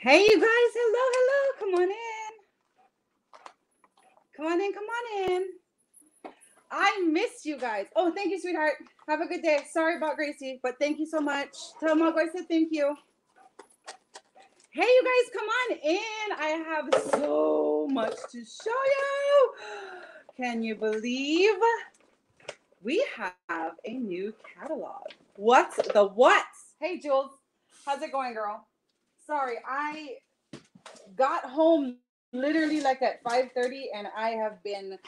Hey, you guys. Hello, hello. Come on in. Come on in. Come on in. I miss you guys. Oh, thank you, sweetheart. Have a good day. Sorry about Gracie, but thank you so much. Tell Mago I said thank you. Hey, you guys, come on in. I have so much to show you. Can you believe we have a new catalog? What's the what? Hey, Jules, how's it going, girl? Sorry, I got home literally like at 5:30 and I have been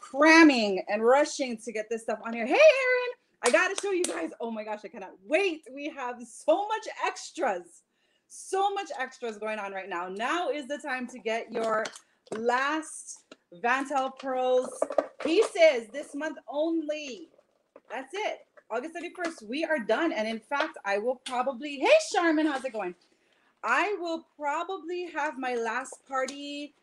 cramming and rushing to get this stuff on here. Hey, Aaron, I got to show you guys. Oh my gosh, I cannot wait. We have so much extras. So much extras going on right now. Now is the time to get your last Vantel Pearls pieces this month only. That's it. August 31st, we are done. And in fact, I will probably, hey, Charmin, how's it going? I will probably have my last party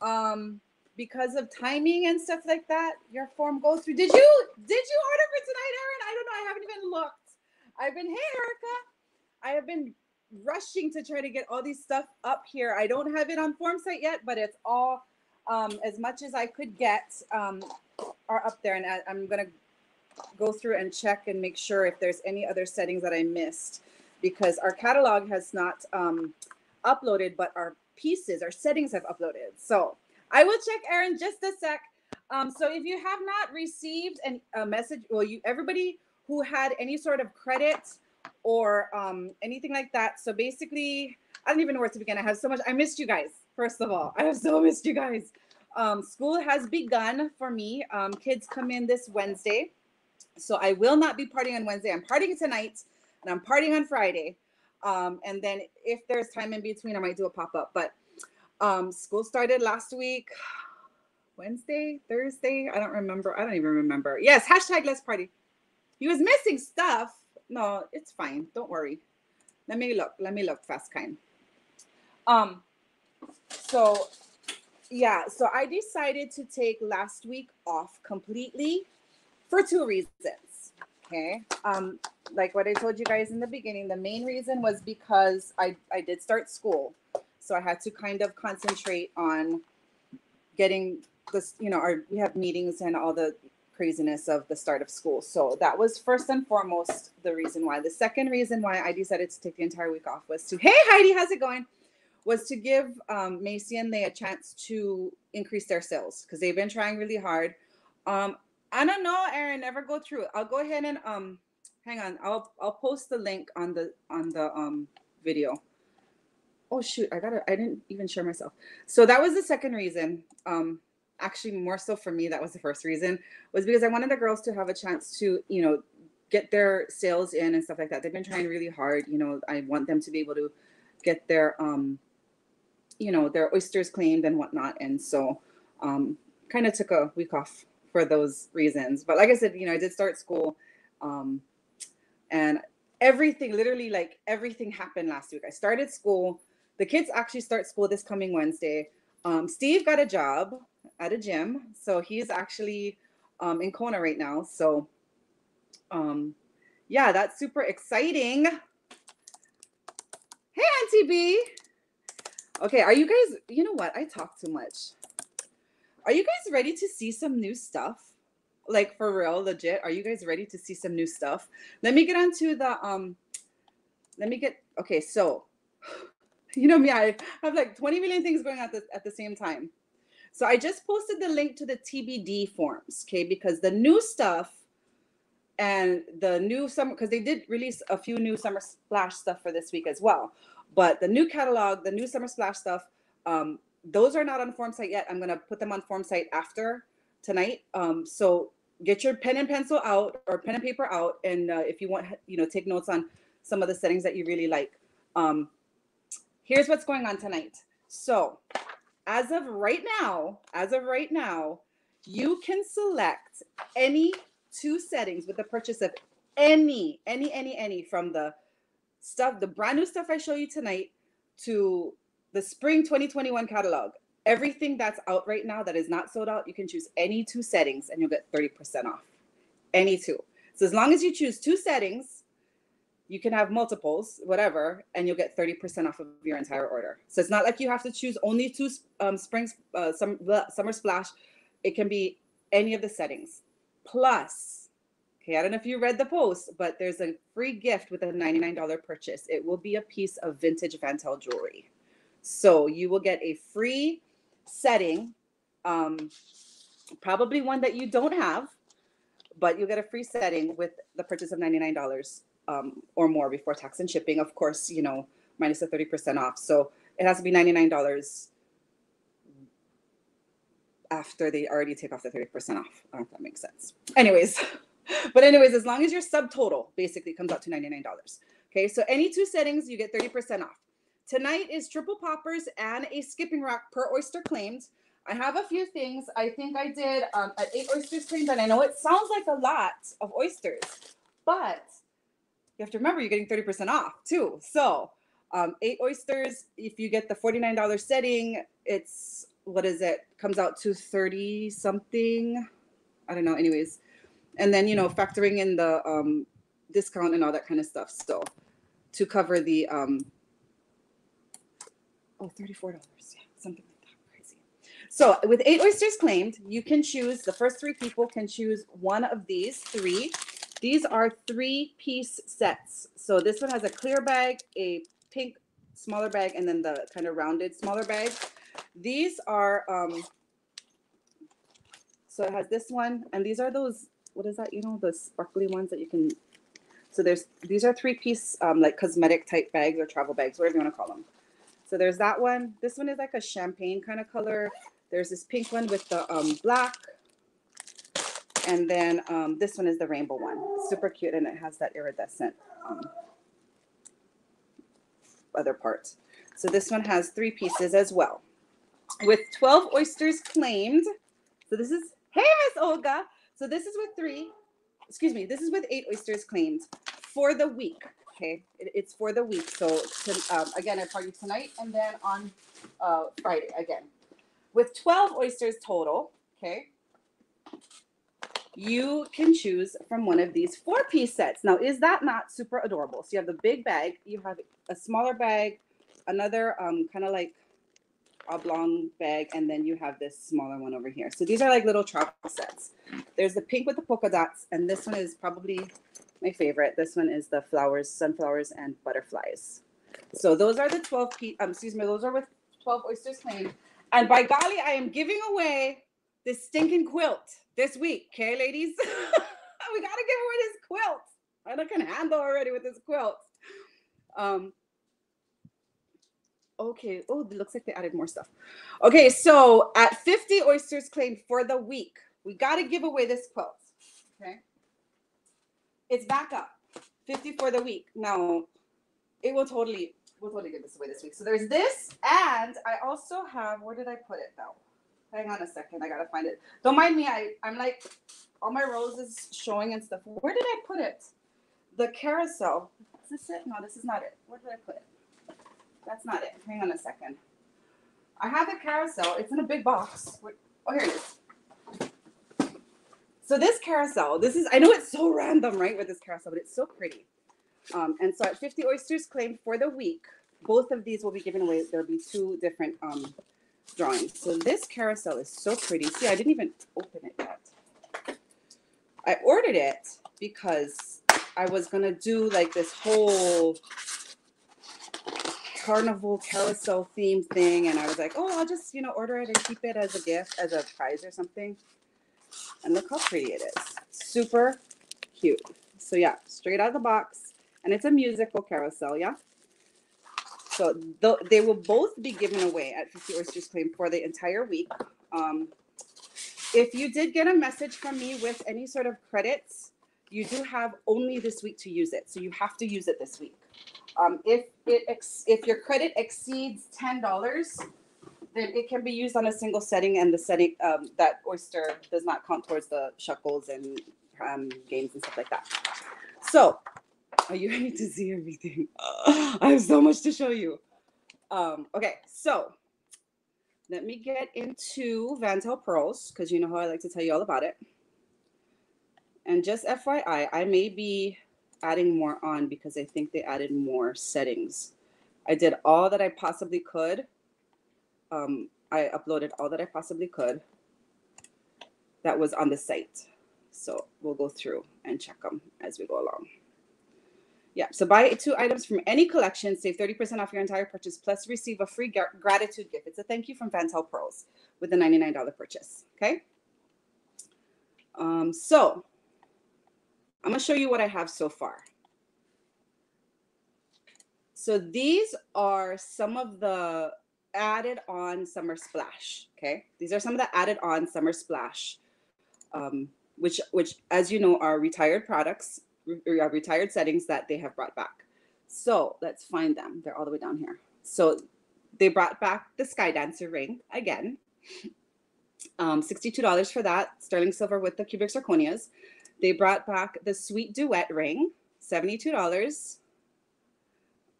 um because of timing and stuff like that. Your form goes through. Did you did you order for tonight, Aaron? I don't know. I haven't even looked. I've been, hey Erica. I have been rushing to try to get all these stuff up here. I don't have it on Formsite yet, but it's all um as much as I could get um are up there and I, I'm gonna go through and check and make sure if there's any other settings that I missed because our catalog has not um, uploaded, but our pieces, our settings have uploaded. So I will check, Aaron, just a sec. Um, so if you have not received an, a message, well, you everybody who had any sort of credit or um, anything like that. So basically, I don't even know where to begin. I have so much. I missed you guys. First of all, I have so missed you guys. Um, school has begun for me. Um, kids come in this Wednesday, so I will not be partying on Wednesday. I'm partying tonight and I'm partying on Friday. Um, and then if there's time in between, I might do a pop up. But um, school started last week, Wednesday, Thursday. I don't remember. I don't even remember. Yes, hashtag let's party. He was missing stuff. No, it's fine. Don't worry. Let me look. Let me look fast kind. Um, so yeah, so I decided to take last week off completely for two reasons. Okay. Um, like what I told you guys in the beginning, the main reason was because I, I did start school. So I had to kind of concentrate on getting this, you know, our we have meetings and all the craziness of the start of school. So that was first and foremost the reason why. The second reason why I decided to take the entire week off was to, hey Heidi, how's it going? Was to give um, Macy and they a chance to increase their sales because they've been trying really hard. Um, I don't know, Aaron. Never go through. I'll go ahead and um, hang on. I'll I'll post the link on the on the um video. Oh shoot, I gotta. I didn't even share myself. So that was the second reason. Um, actually, more so for me, that was the first reason was because I wanted the girls to have a chance to you know get their sales in and stuff like that. They've been trying really hard. You know, I want them to be able to get their um, you know, their oysters claimed and whatnot. And so, um, kind of took a week off for those reasons. But like I said, you know, I did start school. Um, and everything, literally, like everything happened last week. I started school. The kids actually start school this coming Wednesday. Um, Steve got a job at a gym. So he's actually um, in Kona right now. So, um, yeah, that's super exciting. Hey, Auntie B. Okay, are you guys, you know what? I talk too much. Are you guys ready to see some new stuff? Like for real, legit. Are you guys ready to see some new stuff? Let me get onto the um let me get okay, so you know me, I have like 20 million things going on at the, at the same time. So I just posted the link to the TBD forms, okay? Because the new stuff and the new summer, because they did release a few new summer splash stuff for this week as well. But the new catalog, the new summer splash stuff, um, those are not on Formsite yet. I'm gonna put them on Formsite after tonight. Um, so get your pen and pencil out or pen and paper out, and uh, if you want, you know, take notes on some of the settings that you really like. Um, here's what's going on tonight. So as of right now, as of right now, you can select any two settings with the purchase of any, any, any, any from the stuff, the brand new stuff I show you tonight to the spring 2021 catalog. Everything that's out right now that is not sold out, you can choose any two settings and you'll get 30% off. Any two. So as long as you choose two settings, you can have multiples, whatever, and you'll get 30% off of your entire order. So it's not like you have to choose only two um, springs, uh, some summer splash. It can be any of the settings. Plus, okay, I don't know if you read the post, but there's a free gift with a $99 purchase. It will be a piece of vintage Vantel jewelry. So you will get a free setting, um, probably one that you don't have, but you'll get a free setting with the purchase of $99 um, or more before tax and shipping. Of course, you know, minus the 30% off. So it has to be $99 after they already take off the 30% off. I don't know if that makes sense. Anyways, but anyways, as long as your subtotal basically comes out to $99. Okay, so any two settings, you get 30% off. Tonight is triple poppers and a skipping rock per oyster claimed. I have a few things. I think I did um, at eight oysters claimed, and I know it sounds like a lot of oysters, but you have to remember you're getting 30% off too. So um, eight oysters, if you get the $49 setting, it's what is it? Comes out to 30 something. I don't know. Anyways. And then, you know, factoring in the um, discount and all that kind of stuff. So to cover the um oh $34. Yeah, something like that. Crazy. So with eight oysters claimed, you can choose the first three people can choose one of these three these are three piece sets. So this one has a clear bag, a pink smaller bag, and then the kind of rounded smaller bag. These are, um, so it has this one, and these are those, what is that, you know, the sparkly ones that you can, so there's, these are three piece, um, like cosmetic type bags or travel bags, whatever you want to call them. So there's that one. This one is like a champagne kind of color. There's this pink one with the um, black, and then um, this one is the rainbow one. Super cute, and it has that iridescent um, other part. So this one has three pieces as well. With 12 oysters claimed. So this is, hey, Miss Olga. So this is with three, excuse me, this is with eight oysters claimed for the week. Okay, it, it's for the week. So to, um, again, I party tonight and then on uh, Friday again. With 12 oysters total, okay, you can choose from one of these four piece sets. Now, is that not super adorable? So you have the big bag, you have a smaller bag, another um, kind of like oblong bag, and then you have this smaller one over here. So these are like little travel sets. There's the pink with the polka dots, and this one is probably my favorite. This one is the flowers, sunflowers, and butterflies. So those are the 12 piece, um, excuse me, those are with 12 oysters claimed. And by golly, I am giving away this stinking quilt this week, okay, ladies? we gotta give away this quilt. I can handle already with this quilt. Um, okay. Oh, it looks like they added more stuff. Okay, so at 50 oysters claimed for the week, we gotta give away this quilt. Okay. It's back up. 50 for the week. Now, it will totally, we'll totally give this away this week. So there's this, and I also have, where did I put it though? Hang on a second. I gotta find it. Don't mind me. I I'm like all my roses showing and stuff. Where did I put it? The carousel. Is this it? No, this is not it. Where did I put it? That's not it. Hang on a second. I have the carousel. It's in a big box. Oh, here it is. So this carousel, this is I know it's so random, right, with this carousel, but it's so pretty. Um, and so at 50 oysters claimed for the week, both of these will be given away. There'll be two different um, drawing. So this carousel is so pretty. See, I didn't even open it yet. I ordered it because I was going to do like this whole carnival carousel theme thing. And I was like, oh, I'll just, you know, order it and keep it as a gift, as a prize or something. And look how pretty it is. Super cute. So yeah, straight out of the box. And it's a musical carousel, yeah? So th- they will both be given away at 50 Oysters Claim for the entire week. Um, if you did get a message from me with any sort of credits, you do have only this week to use it. So you have to use it this week. Um, if it if your credit exceeds ten dollars, then it can be used on a single setting, and the setting um, that oyster does not count towards the shuckles and um, games and stuff like that. So are you ready to see everything? I have so much to show you. Um, okay, so let me get into Vantel Pearls because you know how I like to tell you all about it. And just FYI, I may be adding more on because I think they added more settings. I did all that I possibly could. Um, I uploaded all that I possibly could that was on the site. So we'll go through and check them as we go along. Yeah, so buy two items from any collection, save 30% off your entire purchase, plus receive a free gra- gratitude gift. It's a thank you from Vantel Pearls with a $99 purchase. Okay. Um, so I'm going to show you what I have so far. So these are some of the added on summer splash. Okay. These are some of the added on summer splash, um, which, which, as you know, are retired products, re- uh, retired settings that they have brought back. So let's find them. They're all the way down here. So they brought back the Sky Dancer ring again. Um, $62 for that, sterling silver with the cubic zirconias. They brought back the Sweet Duet ring, $72.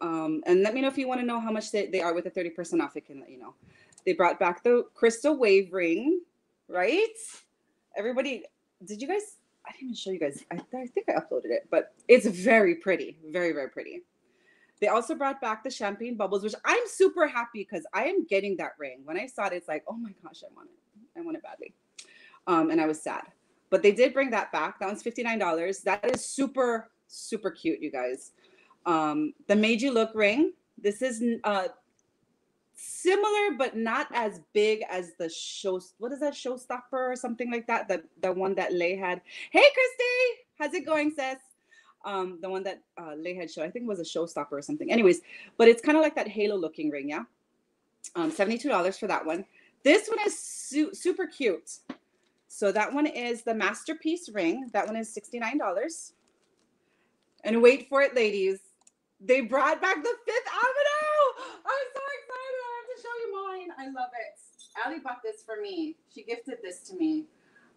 Um, and let me know if you want to know how much they, they are with the 30% off. I can let you know. They brought back the crystal wave ring, right? Everybody, did you guys? I didn't even show you guys. I, I think I uploaded it, but it's very pretty, very, very pretty. They also brought back the champagne bubbles, which I'm super happy because I am getting that ring. When I saw it, it's like, oh my gosh, I want it. I want it badly. Um, and I was sad. But they did bring that back. That one's $59. That is super, super cute, you guys. Um, the Made You Look ring. This is uh, similar, but not as big as the show. What is that? Showstopper or something like that? The, the one that Lay had. Hey, Christy. How's it going, sis? Um, the one that uh, Lay had show. I think was a showstopper or something. Anyways, but it's kind of like that halo looking ring, yeah? Um, $72 for that one. This one is su- super cute. So that one is the masterpiece ring. That one is $69. And wait for it, ladies. They brought back the Fifth Avenue. I'm so excited. I have to show you mine. I love it. Allie bought this for me. She gifted this to me.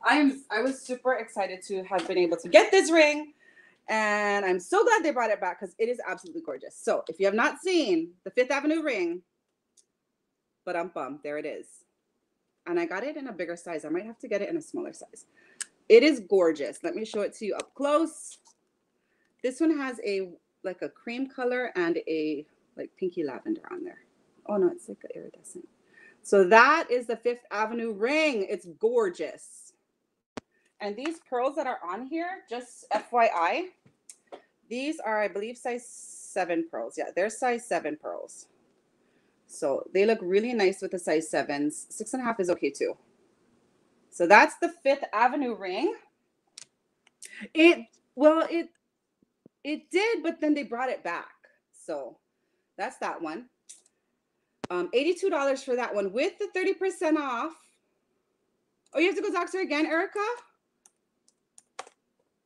I am I was super excited to have been able to get this ring. And I'm so glad they brought it back because it is absolutely gorgeous. So if you have not seen the Fifth Avenue ring, but um bum, there it is. And I got it in a bigger size. I might have to get it in a smaller size. It is gorgeous. Let me show it to you up close. This one has a like a cream color and a like pinky lavender on there. Oh no, it's like an iridescent. So that is the Fifth Avenue ring. It's gorgeous. And these pearls that are on here, just FYI, these are, I believe, size seven pearls. Yeah, they're size seven pearls. So they look really nice with the size sevens. Six and a half is okay too. So that's the Fifth Avenue ring. It well, it it did, but then they brought it back. So that's that one. Um, $82 for that one with the 30% off. Oh, you have to go talk to her again, Erica?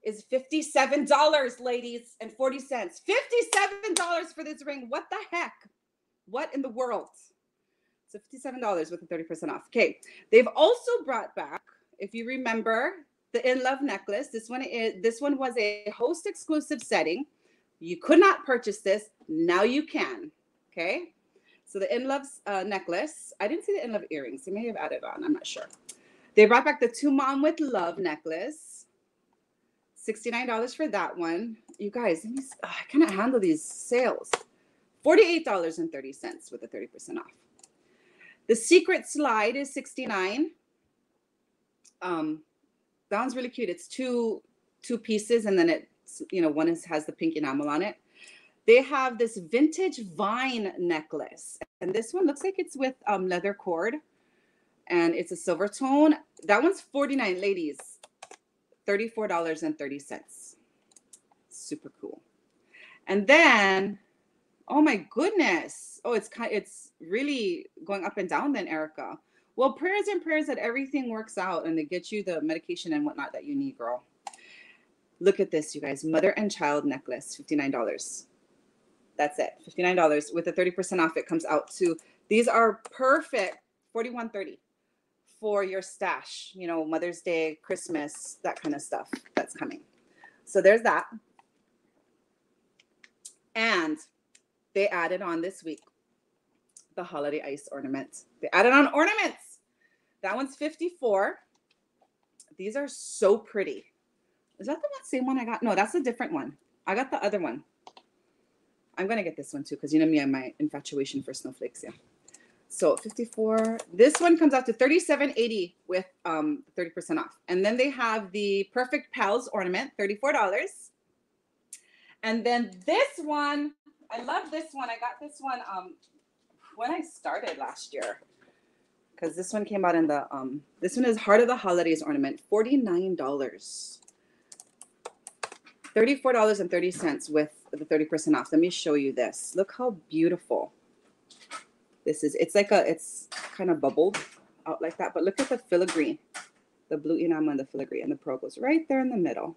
Is $57, ladies, and 40 cents. $57 for this ring. What the heck? What in the world? So $57 with the 30% off. Okay. They've also brought back, if you remember, the In Love necklace. This one is this one was a host exclusive setting. You could not purchase this. Now you can. Okay. So the In Love uh, necklace. I didn't see the In Love earrings. They may have added on. I'm not sure. They brought back the To Mom with Love necklace. $69 for that one. You guys, me, oh, I cannot handle these sales. $48.30 with the 30% off. The secret slide is 69. Um, that one's really cute. It's two two pieces, and then it's you know one is has the pink enamel on it. They have this vintage vine necklace, and this one looks like it's with um, leather cord, and it's a silver tone. That one's forty nine, ladies, thirty four dollars and thirty cents. Super cool. And then, oh my goodness, oh it's kind, it's really going up and down. Then Erica. Well, prayers and prayers that everything works out and they get you the medication and whatnot that you need, girl. Look at this, you guys. Mother and child necklace, $59. That's it. $59 with a 30% off. It comes out to these are perfect 4130 for your stash, you know, Mother's Day, Christmas, that kind of stuff that's coming. So there's that. And they added on this week the holiday ice ornament. They added on ornaments. That one's 54. These are so pretty. Is that the one, same one I got? No, that's a different one. I got the other one. I'm gonna get this one too, because you know me and my infatuation for snowflakes. Yeah. So 54. This one comes out to 37.80 with um 30% off. And then they have the Perfect Pals ornament, $34. And then this one, I love this one. I got this one um when I started last year. Because this one came out in the um this one is Heart of the Holidays ornament, $49. $34.30 with the 30% off. Let me show you this. Look how beautiful this is. It's like a, it's kind of bubbled out like that. But look at the filigree, the blue enamel and the filigree. And the pearl goes right there in the middle.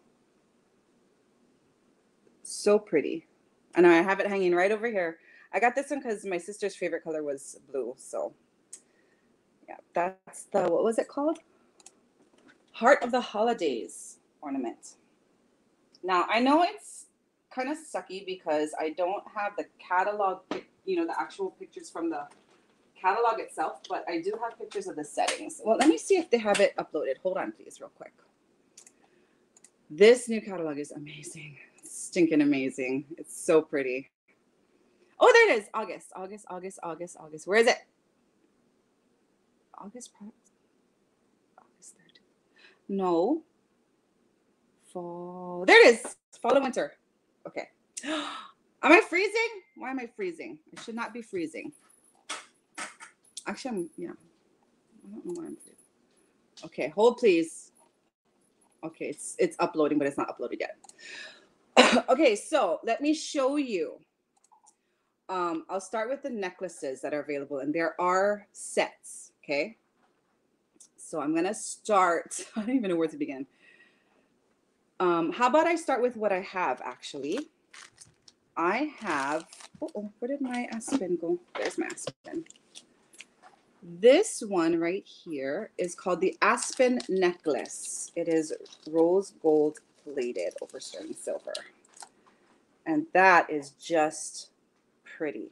So pretty. And I have it hanging right over here. I got this one because my sister's favorite color was blue. So yeah, that's the, what was it called? Heart of the Holidays ornament. Now I know it's kind of sucky because I don't have the catalog, you know, the actual pictures from the catalog itself, but I do have pictures of the settings. Well, let me see if they have it uploaded. Hold on, please, real quick. This new catalog is amazing. Stinking amazing. It's so pretty. Oh, there it is. August, August, August, August, August. Where is it? August, August 3rd. No, fall. There it is. Fall and winter. Okay. Am I freezing? Why am I freezing? I should not be freezing. Actually, I'm, yeah. I don't know why I'm freezing. Okay, hold please. Okay, it's it's uploading, but it's not uploaded yet. okay, so let me show you. Um, I'll start with the necklaces that are available, and there are sets. Okay. So I'm gonna start. I don't even know where to begin. Um, how about I start with what I have actually? I have, oh, where did my aspen go? There's my aspen. This one right here is called the Aspen Necklace. It is rose gold plated over sterling silver. And that is just pretty.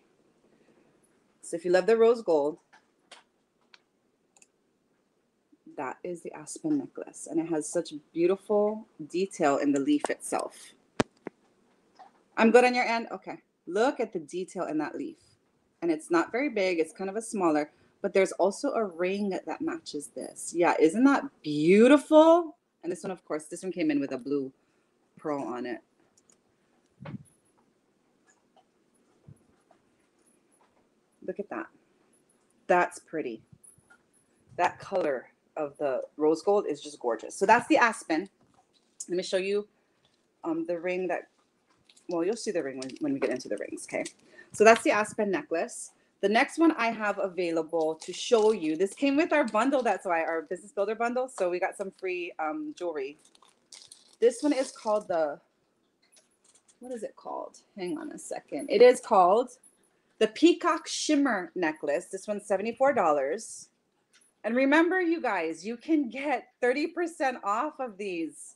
So if you love the rose gold, that is the aspen necklace and it has such beautiful detail in the leaf itself. I'm good on your end? Okay. Look at the detail in that leaf. And it's not very big. It's kind of a smaller, but there's also a ring that matches this. Yeah, isn't that beautiful? And this one, of course, this one came in with a blue pearl on it. Look at that. That's pretty. That color of the rose gold is just gorgeous. So that's the aspen. Let me show you um, the ring that, well, you'll see the ring when, when we get into the rings, okay? So that's the aspen necklace. The next one I have available to show you, this came with our bundle, that's why our business builder bundle. So we got some free um, jewelry. This one is called the, what is it called? Hang on a second. It is called the Peacock Shimmer Necklace. This one's $74. And remember, you guys, you can get 30% off of these.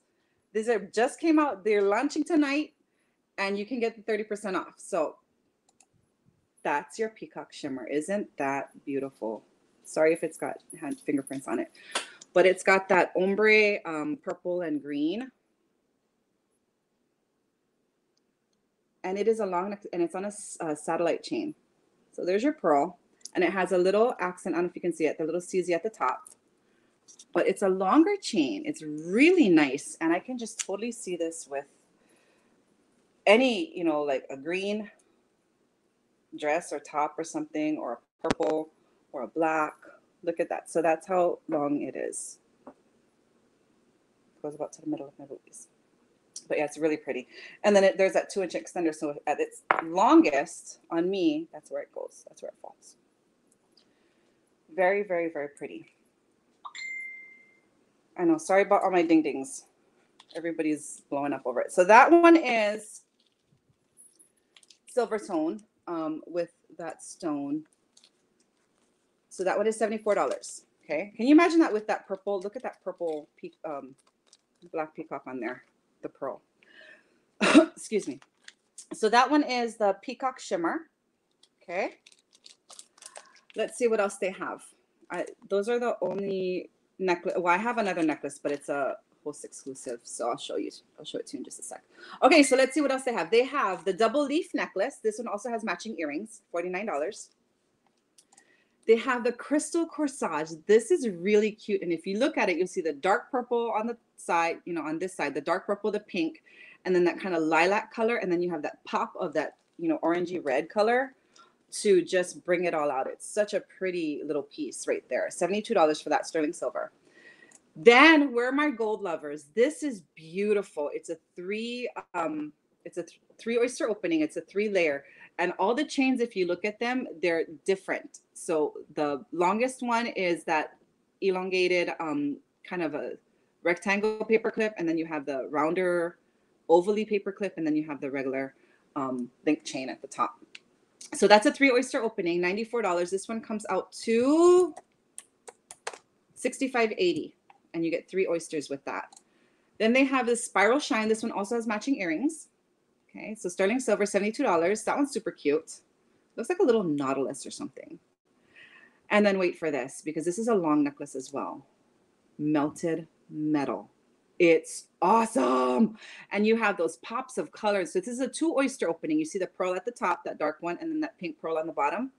These are just came out. They're launching tonight, and you can get the 30% off. So that's your peacock shimmer. Isn't that beautiful? Sorry if it's got fingerprints on it, but it's got that ombre um, purple and green. And it is a long neck, and it's on a, a satellite chain. So there's your pearl and it has a little accent. I don't know if you can see it, the little CZ at the top. But it's a longer chain. It's really nice. And I can just totally see this with any, you know, like a green dress or top or something, or a purple or a black. Look at that. So that's how long it is. It goes about to the middle of my boobies. But yeah, it's really pretty. And then it, there's that two inch extender. So at its longest on me, that's where it goes. That's where it falls. Very, very, very pretty. I know. Sorry about all my ding dings. Everybody's blowing up over it. So that one is silver tone um, with that stone. So that one is $74. Okay. Can you imagine that with that purple? Look at that purple pe um, black peacock on there, the pearl. Excuse me. So that one is the peacock shimmer. Okay. Let's see what else they have. I, those are the only necklace. Well, I have another necklace, but it's a host exclusive, so I'll show you. I'll show it to you in just a sec. Okay, so let's see what else they have. They have the double leaf necklace. This one also has matching earrings, forty nine dollars. They have the crystal corsage. This is really cute, and if you look at it, you'll see the dark purple on the side. You know, on this side, the dark purple, the pink, and then that kind of lilac color, and then you have that pop of that you know orangey red color to just bring it all out. It's such a pretty little piece right there. $72 for that sterling silver. Then where are my gold lovers? This is beautiful. It's a three um it's a th- three oyster opening. It's a three layer. And all the chains if you look at them, they're different. So the longest one is that elongated um kind of a rectangle paper clip and then you have the rounder ovally paper clip and then you have the regular um, link chain at the top. So that's a three oyster opening, $94. This one comes out to 65.80 and you get three oysters with that. Then they have this spiral shine. This one also has matching earrings. Okay, so sterling silver, $72. That one's super cute. Looks like a little nautilus or something. And then wait for this because this is a long necklace as well. Melted metal. It's awesome. And you have those pops of colors. So this is a two oyster opening. You see the pearl at the top, that dark one, and then that pink pearl on the bottom.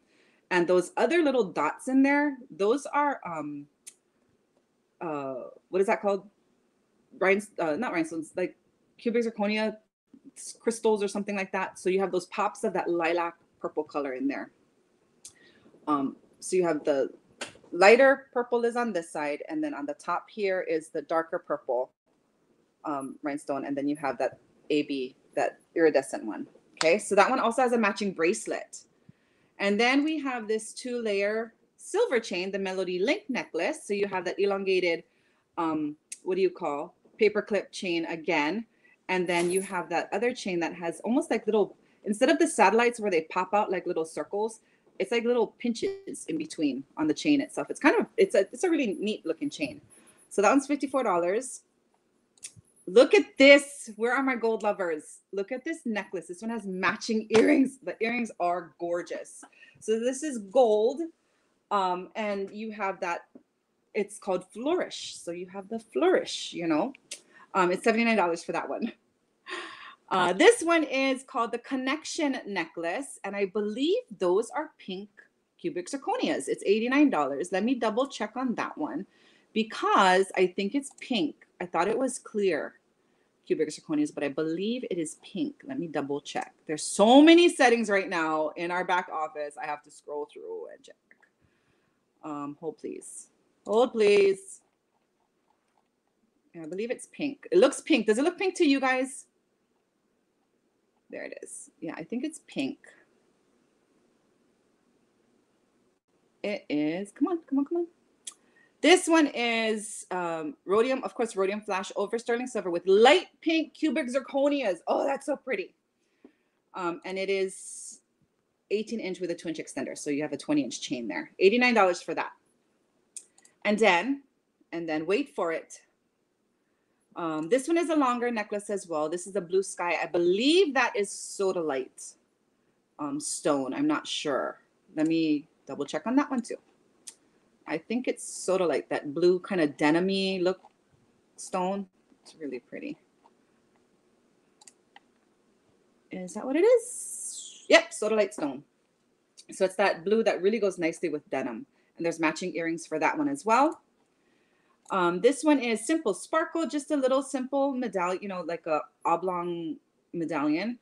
And those other little dots in there, those are um uh what is that called? Rhines uh not rhinestones, like cubic zirconia crystals or something like that. So you have those pops of that lilac purple color in there. Um, so you have the lighter purple is on this side, and then on the top here is the darker purple um, rhinestone, and then you have that AB, that iridescent one. Okay, so that one also has a matching bracelet. And then we have this two layer silver chain, the Melody Link necklace. So you have that elongated, um, what do you call, paperclip chain again. And then you have that other chain that has almost like little, instead of the satellites where they pop out like little circles, it's like little pinches in between on the chain itself. It's kind of, it's a, it's a really neat looking chain. So that one's $54. Look at this. Where are my gold lovers? Look at this necklace. This one has matching earrings. The earrings are gorgeous. So this is gold. Um, and you have that, it's called flourish. So you have the flourish, you know. Um, it's $79 for that one. Uh, this one is called the connection necklace. And I believe those are pink cubic zirconias. It's $89. Let me double check on that one because I think it's pink. I thought it was clear cubic zirconias, but I believe it is pink. Let me double check. There's so many settings right now in our back office. I have to scroll through and check. Um, hold please. Hold please. I believe it's pink. It looks pink. Does it look pink to you guys? There it is. Yeah, I think it's pink. It is. Come on, come on, come on. This one is um, rhodium, of course, rhodium flash over sterling silver with light pink cubic zirconias. Oh, that's so pretty. Um, and it is 18 inch with a two inch extender. So you have a 20 inch chain there. $89 for that. And then, and then wait for it. Um, this one is a longer necklace as well. This is a blue sky. I believe that is sodalite um, stone. I'm not sure. Let me double check on that one too. I think it's sort of like that blue kind of denim look stone. It's really pretty. Is that what it is? Yep, sodalite stone. So it's that blue that really goes nicely with denim. And there's matching earrings for that one as well. Um, this one is simple sparkle, just a little simple medallion, you know, like a oblong medallion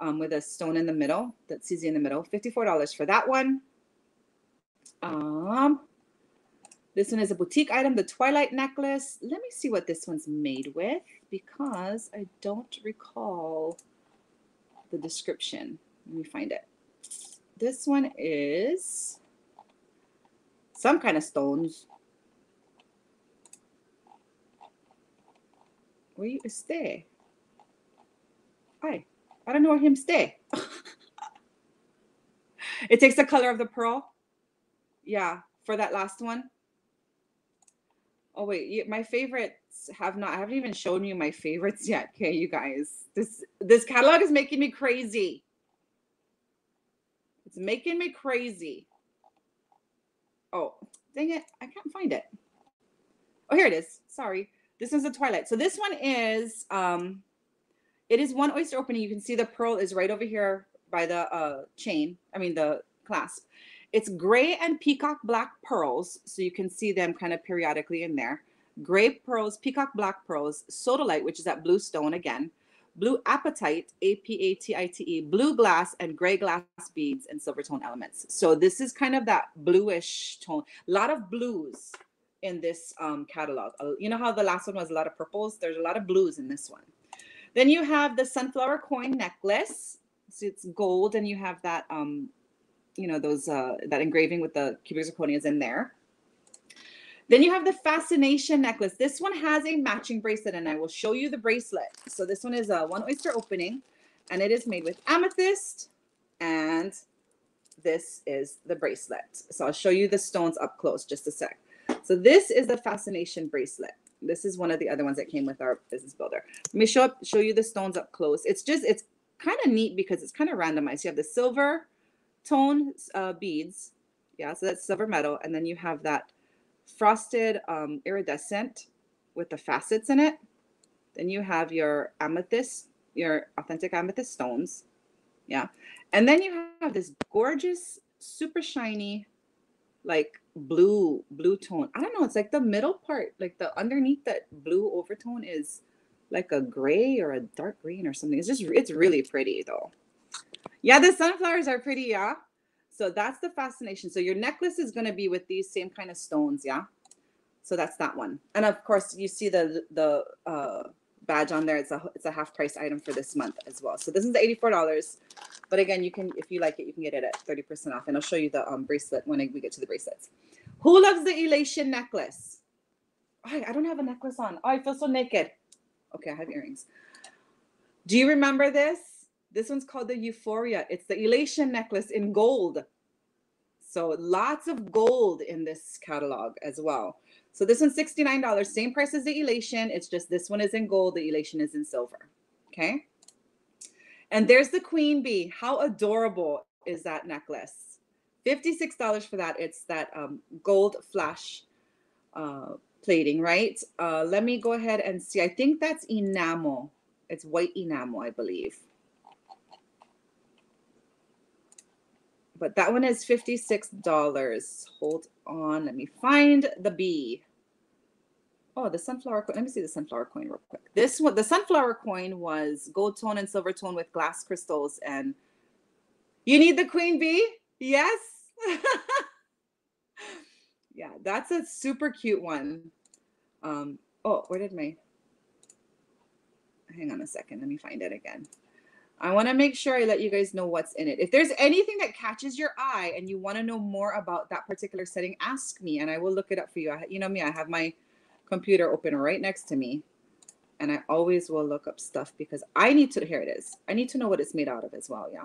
um, with a stone in the middle that's easy in the middle. $54 for that one. Um, this one is a boutique item, the Twilight necklace. Let me see what this one's made with because I don't recall the description. Let me find it. This one is some kind of stones. Where you stay? Hi, I don't know where him stay. it takes the color of the pearl. Yeah, for that last one. Oh wait, my favorites have not. I haven't even shown you my favorites yet. Okay, you guys, this this catalog is making me crazy. It's making me crazy. Oh, dang it! I can't find it. Oh, here it is. Sorry. This one's a twilight. So this one is um it is one oyster opening. You can see the pearl is right over here by the uh chain. I mean the clasp. It's gray and peacock black pearls, so you can see them kind of periodically in there. Gray pearls, peacock black pearls, sodalite, which is that blue stone again, blue apatite, A P A T I T E, blue glass, and gray glass beads and silver tone elements. So this is kind of that bluish tone. A lot of blues in this um, catalog. Uh, you know how the last one was a lot of purples? There's a lot of blues in this one. Then you have the sunflower coin necklace. So it's gold, and you have that, um, you know, those uh, that engraving with the cubic zirconias in there. Then you have the fascination necklace. This one has a matching bracelet, and I will show you the bracelet. So this one is a one oyster opening, and it is made with amethyst, and this is the bracelet. So I'll show you the stones up close just a sec. So this is the fascination bracelet. This is one of the other ones that came with our business builder. Let me show up, show you the stones up close. It's just, it's kind of neat because it's kind of randomized. You have the silver tone uh, beads. Yeah, so that's silver metal. And then you have that frosted um, iridescent with the facets in it. Then you have your amethyst, your authentic amethyst stones. Yeah. And then you have this gorgeous, super shiny, like blue blue tone. I don't know. It's like the middle part, like the underneath that blue overtone is like a gray or a dark green or something. It's just it's really pretty though. Yeah, the sunflowers are pretty. Yeah. So that's the fascination. So your necklace is going to be with these same kind of stones. Yeah. So that's that one. And of course, you see the the uh, badge on there. It's a it's a half price item for this month as well. So this is eighty four dollars. But again, you can if you like it, you can get it at thirty percent off. And I'll show you the um, bracelet when we get to the bracelets. Who loves the elation necklace? Oh, I don't have a necklace on. Oh, I feel so naked. Okay, I have earrings. Do you remember this? This one's called the Euphoria. It's the elation necklace in gold. So lots of gold in this catalog as well. So this one's $69, same price as the elation. It's just this one is in gold, the elation is in silver. Okay. And there's the queen bee. How adorable is that necklace? $56 for that. It's that um, gold flash uh, plating, right? Uh, let me go ahead and see. I think that's enamel. It's white enamel, I believe. But that one is $56. Hold on. Let me find the bee. Oh, the sunflower coin. Let me see the sunflower coin real quick. This one, the sunflower coin was gold tone and silver tone with glass crystals. And you need the queen bee? Yes. yeah, that's a super cute one. Um, oh, where did my, hang on a second. Let me find it again. I want to make sure I let you guys know what's in it. If there's anything that catches your eye and you want to know more about that particular setting, ask me and I will look it up for you. I, you know me, I have my computer open right next to me and I always will look up stuff because I need to, here it is. I need to know what it's made out of as well. Yeah.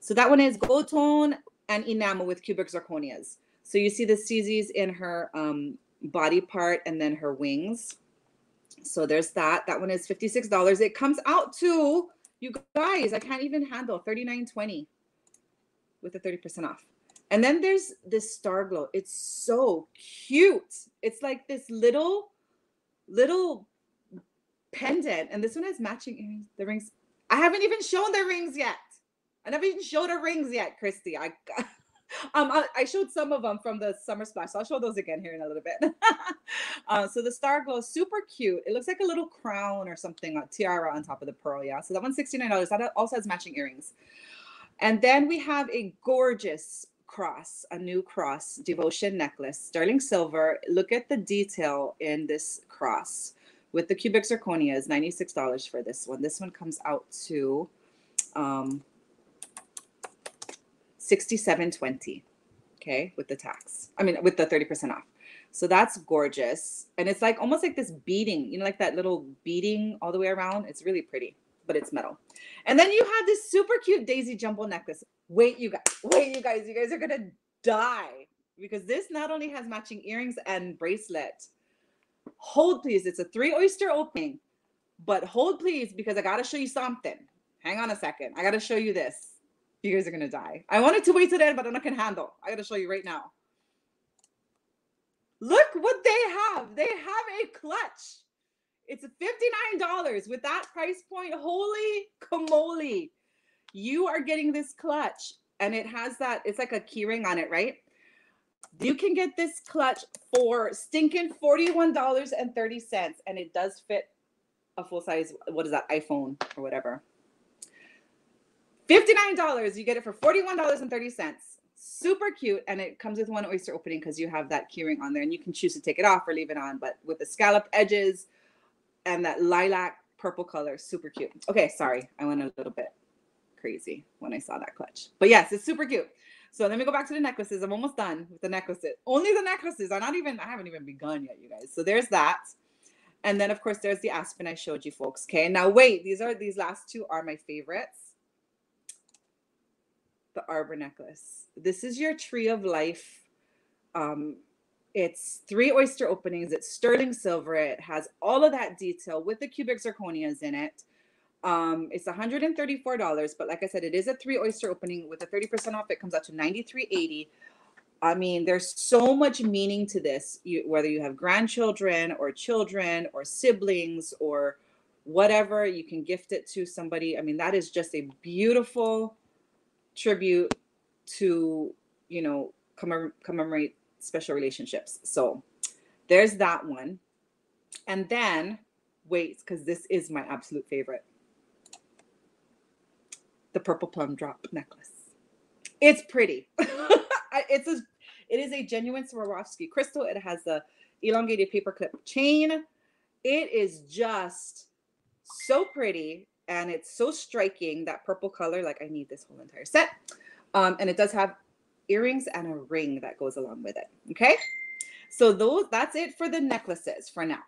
So that one is gold tone and enamel with cubic zirconias. So you see the CZs in her um, body part and then her wings. So there's that. That one is $56. It comes out to, you guys, I can't even handle $39.20 with the 30% off. And then there's this star glow. It's so cute. It's like this little, little pendant. And this one has matching earrings. The rings. I haven't even shown the rings yet. I never even showed her rings yet, Christy. I um I, I, showed some of them from the summer splash. So I'll show those again here in a little bit. uh, so the star glow, super cute. It looks like a little crown or something, a tiara on top of the pearl. Yeah. So that one's $69. That also has matching earrings. And then we have a gorgeous cross, a new cross devotion necklace, sterling silver. Look at the detail in this cross with the cubic zirconia is $96 for this one. This one comes out to um 6720 okay with the tax. I mean with the 30% off. So that's gorgeous. And it's like almost like this beading you know like that little beading all the way around? It's really pretty but it's metal. And then you have this super cute daisy jumbo necklace. Wait you guys wait you guys you guys are gonna die. Because this not only has matching earrings and bracelet. Hold please it's a three oyster opening. But hold please because i gotta show you something. Hang on a second. I gotta show you this you guys are gonna die. I wanted to wait to the end, but I'm not gonna handle. I gotta show you right now. Look what they have. They have a clutch. It's $59 with that price point. Holy camole. You are getting this clutch and it has that, it's like a keyring on it, right? You can get this clutch for stinking $41.30 and it does fit a full size, what is that, iPhone or whatever. $59, you get it for $41.30. Super cute. And it comes with one oyster opening because you have that keyring on there and you can choose to take it off or leave it on. But with the scalloped edges and that lilac purple color, super cute. Okay, sorry. I went a little bit crazy when I saw that clutch. But yes, it's super cute. So let me go back to the necklaces. I'm almost done with the necklaces. Only the necklaces. I'm not even, I haven't even begun yet, you guys. So there's that. And then of course there's the aspen I showed you folks. Okay. Now wait, these are these last two are my favorites. The arbor necklace. This is your tree of life. Um, it's three oyster openings. It's sterling silver. It has all of that detail with the cubic zirconias in it. Um, it's $134, but like I said, it is a three oyster opening with a 30% off. It comes out to 93.80. I mean, there's so much meaning to this, you, whether you have grandchildren or children or siblings or whatever, you can gift it to somebody. I mean, that is just a beautiful tribute to, you know, commem- commemorate special relationships. So there's that one. And then, wait, because this is my absolute favorite the purple plum drop necklace. It's pretty. it's a it is a genuine Swarovski crystal. It has the elongated paperclip chain. It is just so pretty and it's so striking that purple color. Like I need this whole entire set. Um, and it does have earrings and a ring that goes along with it. Okay. So those that's it for the necklaces for now.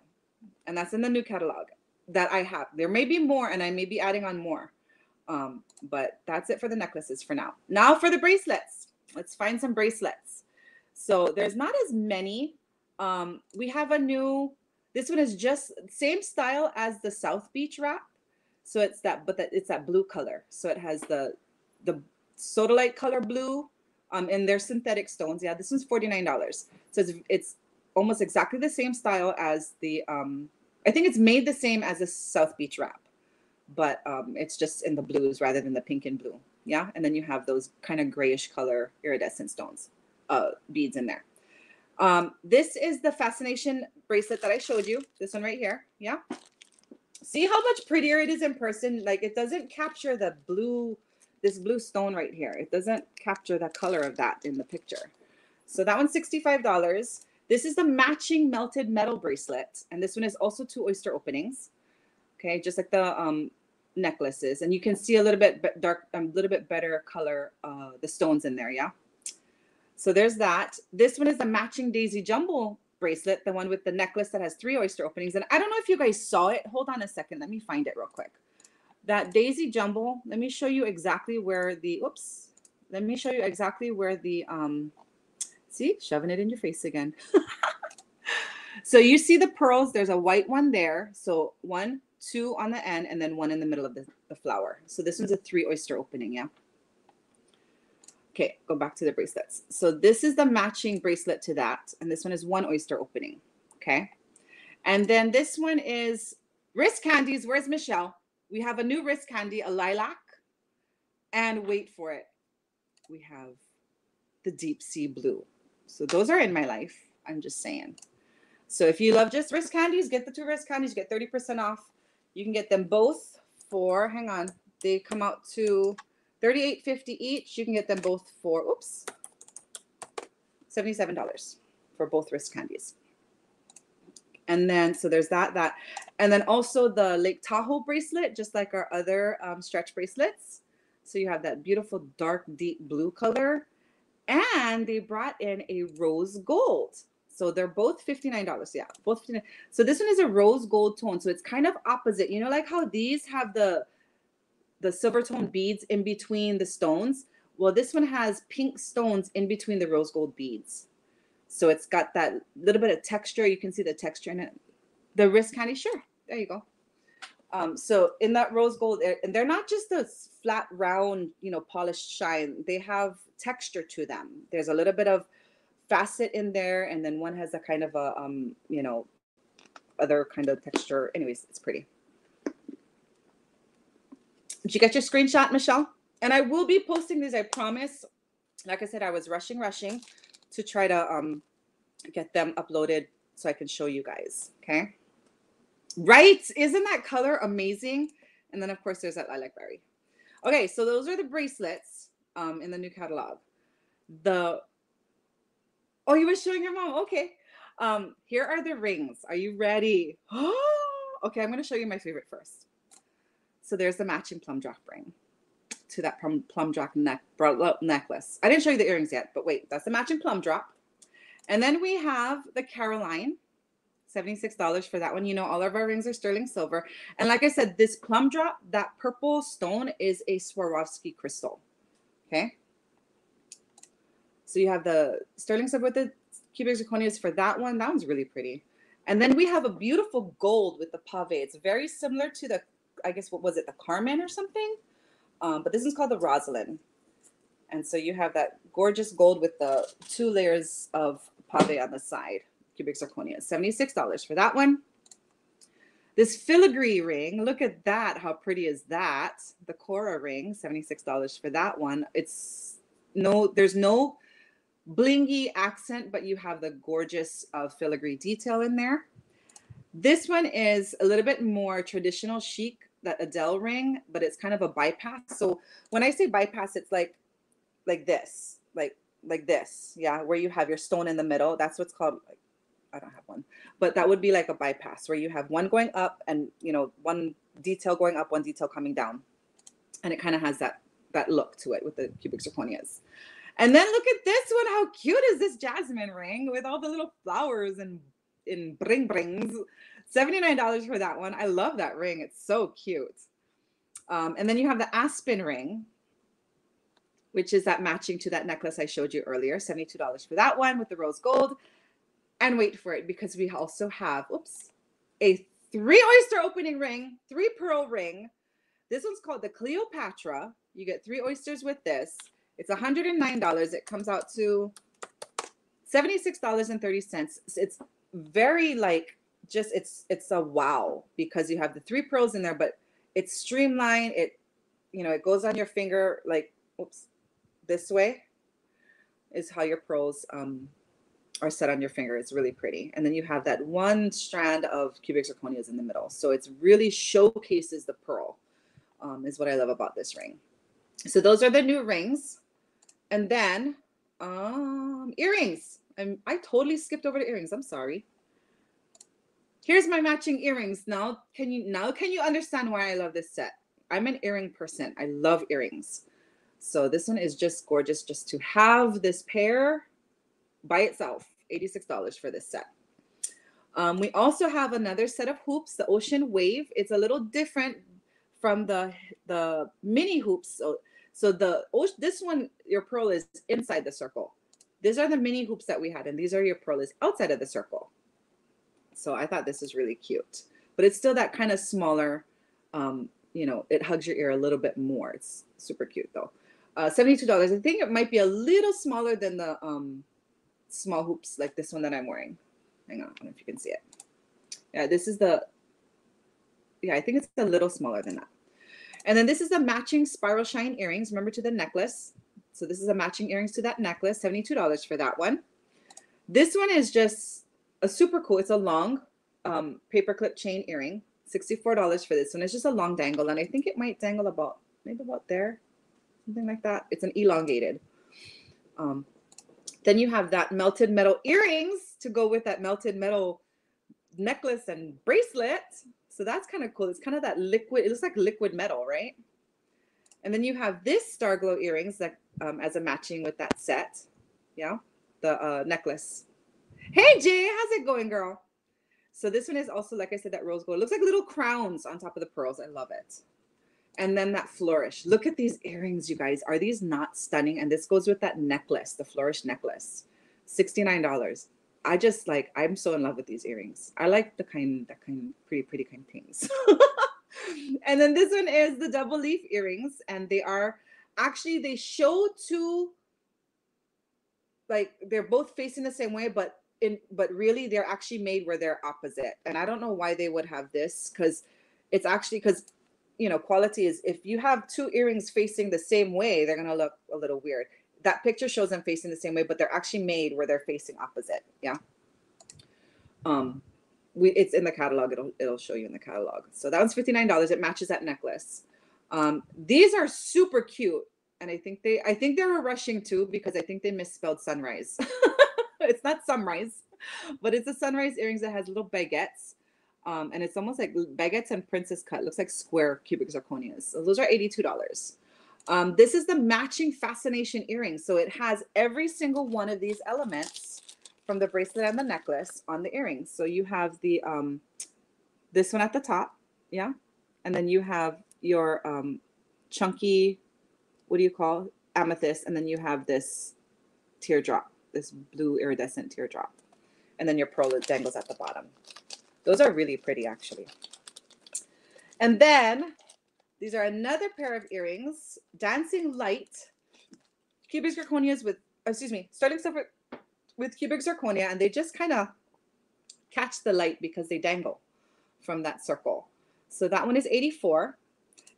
And that's in the new catalog that I have. There may be more and I may be adding on more. Um, but that's it for the necklaces for now. Now for the bracelets. Let's find some bracelets. So there's not as many. Um, we have a new, this one is just same style as the South Beach wrap. So it's that, but that it's that blue color. So it has the the sodalite color blue um, and they're synthetic stones. Yeah, this one's $49. So it's, it's almost exactly the same style as the, um, I think it's made the same as a South Beach wrap but um, it's just in the blues rather than the pink and blue. Yeah. And then you have those kind of grayish color iridescent stones, uh, beads in there. Um, this is the fascination bracelet that I showed you. This one right here. Yeah. See how much prettier it is in person. Like it doesn't capture the blue, this blue stone right here. It doesn't capture the color of that in the picture. So that one's $65. This is the matching melted metal bracelet. And this one is also two oyster openings. Okay, just like the um, necklaces and you can see a little bit dark a um, little bit better color uh the stones in there yeah so there's that this one is the matching daisy jumble bracelet the one with the necklace that has three oyster openings and i don't know if you guys saw it hold on a second let me find it real quick that daisy jumble let me show you exactly where the oops let me show you exactly where the um see shoving it in your face again so you see the pearls there's a white one there so one two on the end, and then one in the middle of the, the flower. So this one's a three oyster opening, yeah? Okay, go back to the bracelets. So this is the matching bracelet to that, and this one is one oyster opening, okay? And then this one is wrist candies. Where's Michelle? We have a new wrist candy, a lilac, and wait for it. We have the deep sea blue. So those are in my life. I'm just saying. So if you love just wrist candies, get the two wrist candies. Get 30% off. You can get them both for, hang on, they come out to 38.50 each. You can get them both for, oops, $77 for both wrist candies. And then, so there's that, that. And then also the Lake Tahoe bracelet, just like our other um, stretch bracelets. So you have that beautiful dark, deep blue color. And they brought in a rose gold. So they're both $59. Yeah, both 59 So this one is a rose gold tone. So it's kind of opposite. You know, like how these have the the silver tone beads in between the stones. Well, this one has pink stones in between the rose gold beads. So it's got that little bit of texture. You can see the texture in it. The wrist candy, sure. There you go. Um, so in that rose gold, eh, and they're not just a flat, round, you know, polished shine. They have texture to them. There's a little bit of facet in there, and then one has a kind of a um, you know, other kind of texture. Anyways, it's pretty. Did you get your screenshot, Michelle? And I will be posting these, I promise. Like I said, I was rushing, rushing to try to um get them uploaded so I can show you guys. Okay. Right? Isn't that color amazing? And then of course there's that lilac berry. Okay, so those are the bracelets um in the new catalog. The oh, you were showing your mom. Okay. Um, here are the rings. Are you ready? okay, I'm gonna show you my favorite first. So there's the matching plum drop ring to that plum, plum drop neck necklace. I didn't show you the earrings yet, but wait, that's the matching plum drop. And then we have the Caroline, $76 for that one. You know, all of our rings are sterling silver. And like I said, this plum drop, that purple stone is a Swarovski crystal. Okay. So you have the sterling silver with the cubic zirconias for that one. That one's really pretty. And then we have a beautiful gold with the pave. It's very similar to the, I guess, what was it, the Carmen or something? Um, but this is called the Rosalind. And so you have that gorgeous gold with the two layers of pave on the side, cubic zirconia. $76 for that one. This filigree ring, look at that. How pretty is that? The Cora ring, $76 for that one. It's no, there's no blingy accent, but you have the gorgeous uh, filigree detail in there. This one is a little bit more traditional chic, that Adele ring, but it's kind of a bypass. So when I say bypass, it's like like this, like like this, yeah, where you have your stone in the middle. That's what's called. Like, I don't have one, but that would be like a bypass where you have one going up and you know one detail going up, one detail coming down, and it kind of has that that look to it with the cubic zirconias. And then look at this one. How cute is this jasmine ring with all the little flowers and in bring brings? $79 for that one. I love that ring. It's so cute. Um, and then you have the aspen ring, which is that matching to that necklace I showed you earlier. $72 for that one with the rose gold. And wait for it because we also have, oops, a three oyster opening ring, three pearl ring. This one's called the Cleopatra. You get three oysters with this. It's $109. It comes out to $76.30. It's very like just it's it's a wow because you have the three pearls in there, but it's streamlined. It you know it goes on your finger like oops this way is how your pearls um, are set on your finger. It's really pretty. And then you have that one strand of cubic zirconias in the middle. So it's really showcases the pearl um, is what I love about this ring. So those are the new rings. And then um, earrings. I'm, I totally skipped over the earrings. I'm sorry. Here's my matching earrings. Now, can you now can you understand why I love this set? I'm an earring person. I love earrings. So this one is just gorgeous just to have this pair by itself. $86 for this set. Um, we also have another set of hoops, the Ocean Wave. It's a little different from the the mini hoops. So, so the this one, your pearl is inside the circle. These are the mini hoops that we had, and these are your pearl is outside of the circle. So I thought this is really cute, but it's still that kind of smaller, um, you know, it hugs your ear a little bit more. It's super cute though. Uh, $72. I think it might be a little smaller than the um, small hoops like this one that I'm wearing. Hang on, I don't know if you can see it. Yeah, this is the, yeah, I think it's a little smaller than that. And then this is the matching spiral shine earrings, remember to the necklace. So this is a matching earrings to that necklace, $72 for that one. This one is just a super cool. It's a long um, paperclip chain earring. $64 for this one. It's just a long dangle, and I think it might dangle about maybe about there, something like that. It's an elongated. Um, then you have that melted metal earrings to go with that melted metal necklace and bracelet. So that's kind of cool. It's kind of that liquid, it looks like liquid metal, right? And then you have this star glow earrings that um, as a matching with that set. Yeah, the uh, necklace Hey Jay, how's it going, girl? So this one is also, like I said, that rose gold. It looks like little crowns on top of the pearls. I love it. And then that flourish. Look at these earrings, you guys. Are these not stunning? And this goes with that necklace, the flourish necklace. $69. I just like, I'm so in love with these earrings. I like the kind, that kind, pretty, pretty kind things. and then this one is the double leaf earrings. And they are actually, they show two, like they're both facing the same way, but in but really they're actually made where they're opposite. And I don't know why they would have this because it's actually because you know quality is if you have two earrings facing the same way, they're gonna look a little weird. That picture shows them facing the same way, but they're actually made where they're facing opposite. Yeah. Um, we it's in the catalog. It'll it'll show you in the catalog. So that one's fifty nine dollars. It matches that necklace. Um, these are super cute, and I think they I think they were rushing too because I think they misspelled sunrise. it's not sunrise, but it's a sunrise earrings that has little baguettes. Um, and it's almost like baguettes and princess cut. Looks like square cubic zirconias. So those are $82. Um, this is the matching fascination earring. So it has every single one of these elements from the bracelet and the necklace on the earrings. So you have the um, this one at the top, yeah, and then you have your um, chunky, what do you call amethyst, and then you have this teardrop, this blue iridescent teardrop, and then your pearl dangles at the bottom. Those are really pretty, actually. And then these are another pair of earrings, dancing light, cubic zirconias with, excuse me, starting stuff with, cubic zirconia, and they just kind of catch the light because they dangle from that circle. So that one is 84.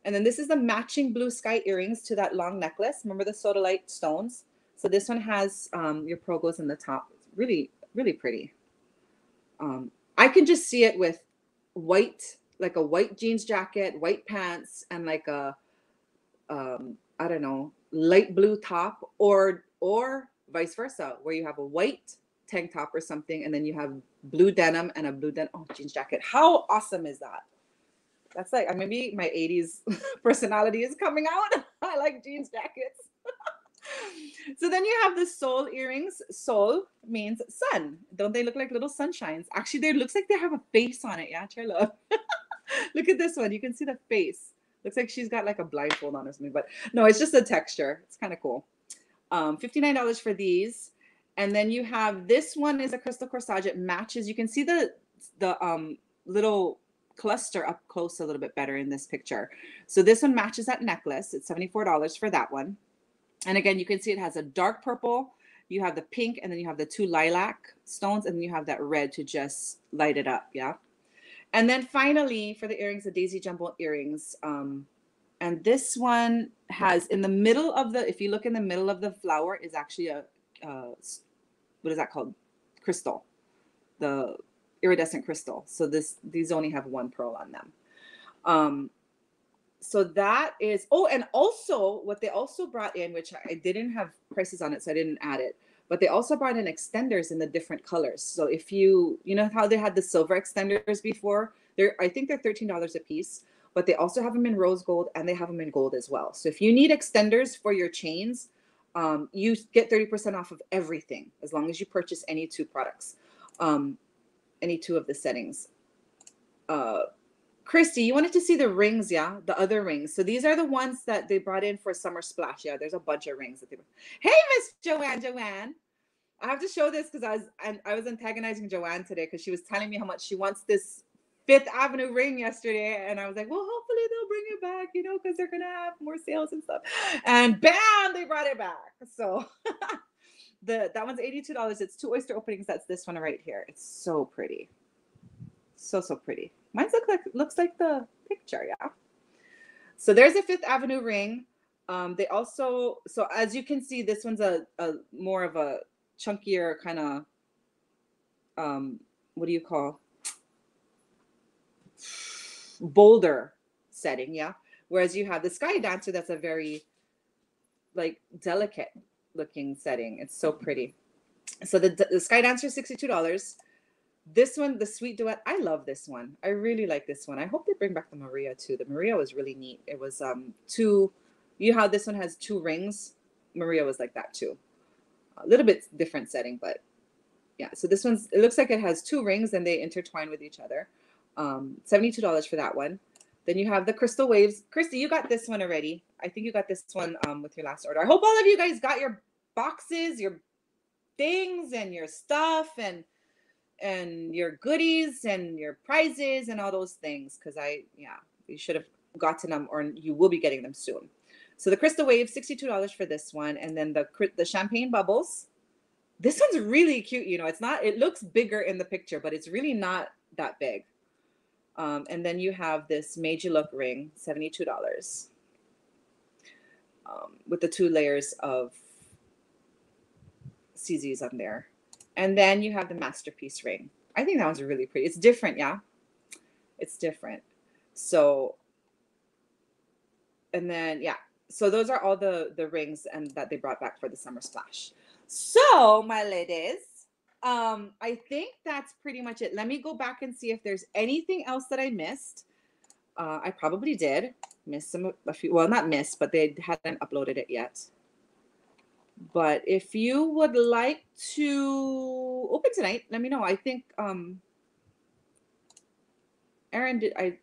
And then this is the matching blue sky earrings to that long necklace. Remember the sodalite stones? So this one has um, your progos in the top. It's really, really pretty. Um, I can just see it with white, like a white jeans jacket, white pants, and like a, um, I don't know, light blue top, or or vice versa, where you have a white tank top or something, and then you have blue denim and a blue denim oh, jeans jacket. How awesome is that? That's like maybe my 80s personality is coming out. I like jeans jackets. So then you have the sol earrings. Sol means sun. Don't they look like little sunshines? Actually, they looks like they have a face on it. Yeah, love. look at this one. You can see the face. Looks like she's got like a blindfold on or something, but no, it's just a texture. It's kind of cool. Um, $59 for these. And then you have this one is a crystal corsage. It matches. You can see the the um, little cluster up close a little bit better in this picture. So this one matches that necklace. It's $74 for that one. And again, you can see it has a dark purple, you have the pink, and then you have the two lilac stones, and then you have that red to just light it up. Yeah. And then finally, for the earrings, the daisy jumble earrings. Um, and this one has in the middle of the, if you look in the middle of the flower, is actually a, uh, what is that called? Crystal, the iridescent crystal. So this, these only have one pearl on them. Um, so that is oh and also what they also brought in which i didn't have prices on it so i didn't add it but they also brought in extenders in the different colors. So if you you know how they had the silver extenders before? They're i think they're $13 a piece but they also have them in rose gold and they have them in gold as well. So if you need extenders for your chains um, you get 30% off of everything as long as you purchase any two products um, any two of the settings. Uh, Christy, you wanted to see the rings, yeah? The other rings. So these are the ones that they brought in for Summer Splash. Yeah, there's a bunch of rings that they Hey, Miss Joanne, Joanne. I have to show this because I was and I was antagonizing Joanne today because she was telling me how much she wants this Fifth Avenue ring yesterday, and I was like, well, hopefully they'll bring it back, you know, because they're gonna have more sales and stuff. And bam, they brought it back. So the that one's eighty-two dollars. It's two oyster openings. That's this one right here. It's so pretty, so so pretty. Mine look like looks like the picture, yeah. So there's a Fifth Avenue ring. Um, they also so as you can see, this one's a, a more of a chunkier kind of um, what do you call bolder setting, yeah. Whereas you have the Sky Dancer, that's a very like delicate looking setting. It's so pretty. So the, the Sky Dancer is $62. This one, the sweet duet, I love this one. I really like this one. I hope they bring back the Maria too. The Maria was really neat. It was um two, you know how this one has two rings? Maria was like that too. A little bit different setting, but yeah. So this one's, it looks like it has two rings and they intertwine with each other. Um, $72 for that one. Then you have the Crystal Waves. Christy, you got this one already. I think you got this one um, with your last order. I hope all of you guys got your boxes, your things, and your stuff, and and your goodies and your prizes and all those things because I, yeah, you should have gotten them or you will be getting them soon. So the Crystal Wave, $62 for this one. And then the, the Champagne Bubbles, This one's really cute. You know, it's not, it looks bigger in the picture, but it's really not that big. Um, and then you have this You Look ring, $72, um, with the two layers of CZs on there. And then you have the Masterpiece ring. I think that one's really pretty. It's different, yeah? It's different. So, and then, yeah. So those are all the, the rings and that they brought back for the Summer Splash. So, my ladies, um, I think that's pretty much it. Let me go back and see if there's anything else that I missed. Uh, I probably did miss some a few. Well, not miss, but they hadn't uploaded it yet. But if you would like to open tonight, let me know. I think um Aaron did I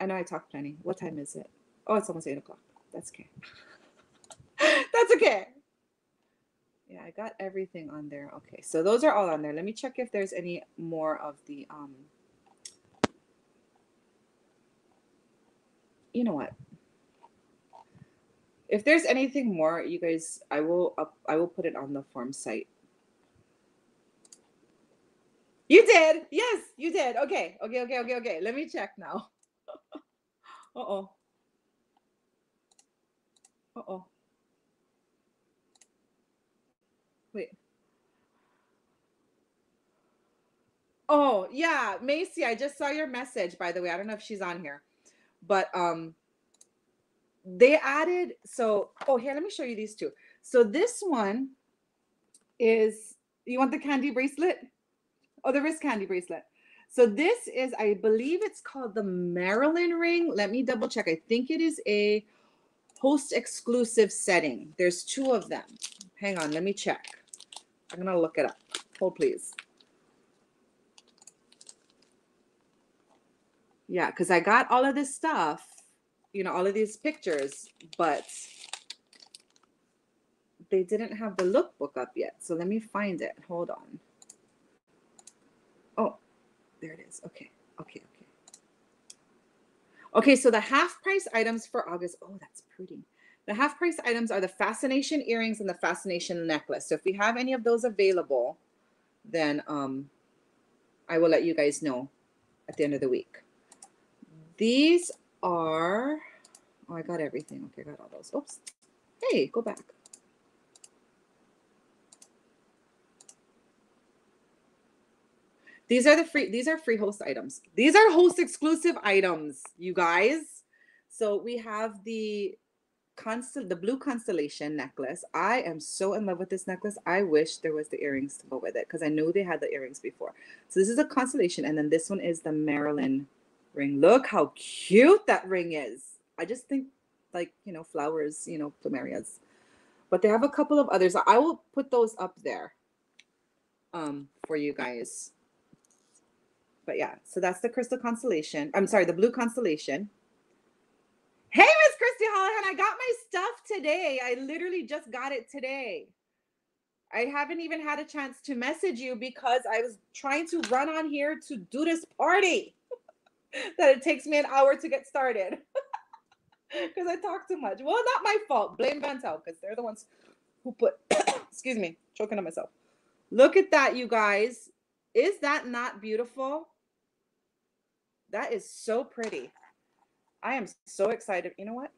I know I talked plenty. What time is it? Oh, it's almost eight o'clock. That's okay. That's okay. Yeah, I got everything on there. Okay, so those are all on there. Let me check if there's any more of the um you know what? If there's anything more, you guys, I will up I will put it on the form site. You did. Yes, you did. Okay. Okay, okay, okay, okay. Let me check now. uh-oh. Uh-oh. Wait. Oh, yeah, Macy, I just saw your message by the way. I don't know if she's on here. But um they added so oh here let me show you these two. So this one is you want the candy bracelet? Oh, the wrist candy bracelet. So this is, I believe it's called the Marilyn ring. Let me double check. I think it is a host exclusive setting. There's two of them. Hang on, let me check. I'm gonna look it up. Hold please. Yeah, because I got all of this stuff, you know, all of these pictures, but they didn't have the lookbook up yet. So let me find it. Hold on. Oh, there it is. Okay, okay, okay. Okay, so the half price items for August. Oh, that's pretty. The half price items are the fascination earrings and the fascination necklace. So if we have any of those available, then um, I will let you guys know at the end of the week. These are, oh, I got everything. Okay, I got all those. Oops. Hey, go back. These are the free, these are free host items. These are host exclusive items, you guys. So we have the constel the blue constellation necklace. I am so in love with this necklace. I wish there was the earrings to go with it because I know they had the earrings before. So this is a constellation, and then this one is the Marilyn ring. Look how cute that ring is. I just think like you know flowers, you know plumerias. But they have a couple of others. I will put those up there um for you guys. But yeah, so that's the crystal constellation. I'm sorry, the blue constellation. Hey, Miss Christy Holohan, I got my stuff today. I literally just got it today. I haven't even had a chance to message you because I was trying to run on here to do this party that it takes me an hour to get started because I talk too much. Well, not my fault. Blame Vantel because they're the ones who put, excuse me, choking on myself. Look at that, you guys. Is that not beautiful? That is so pretty. I am so excited. You know what?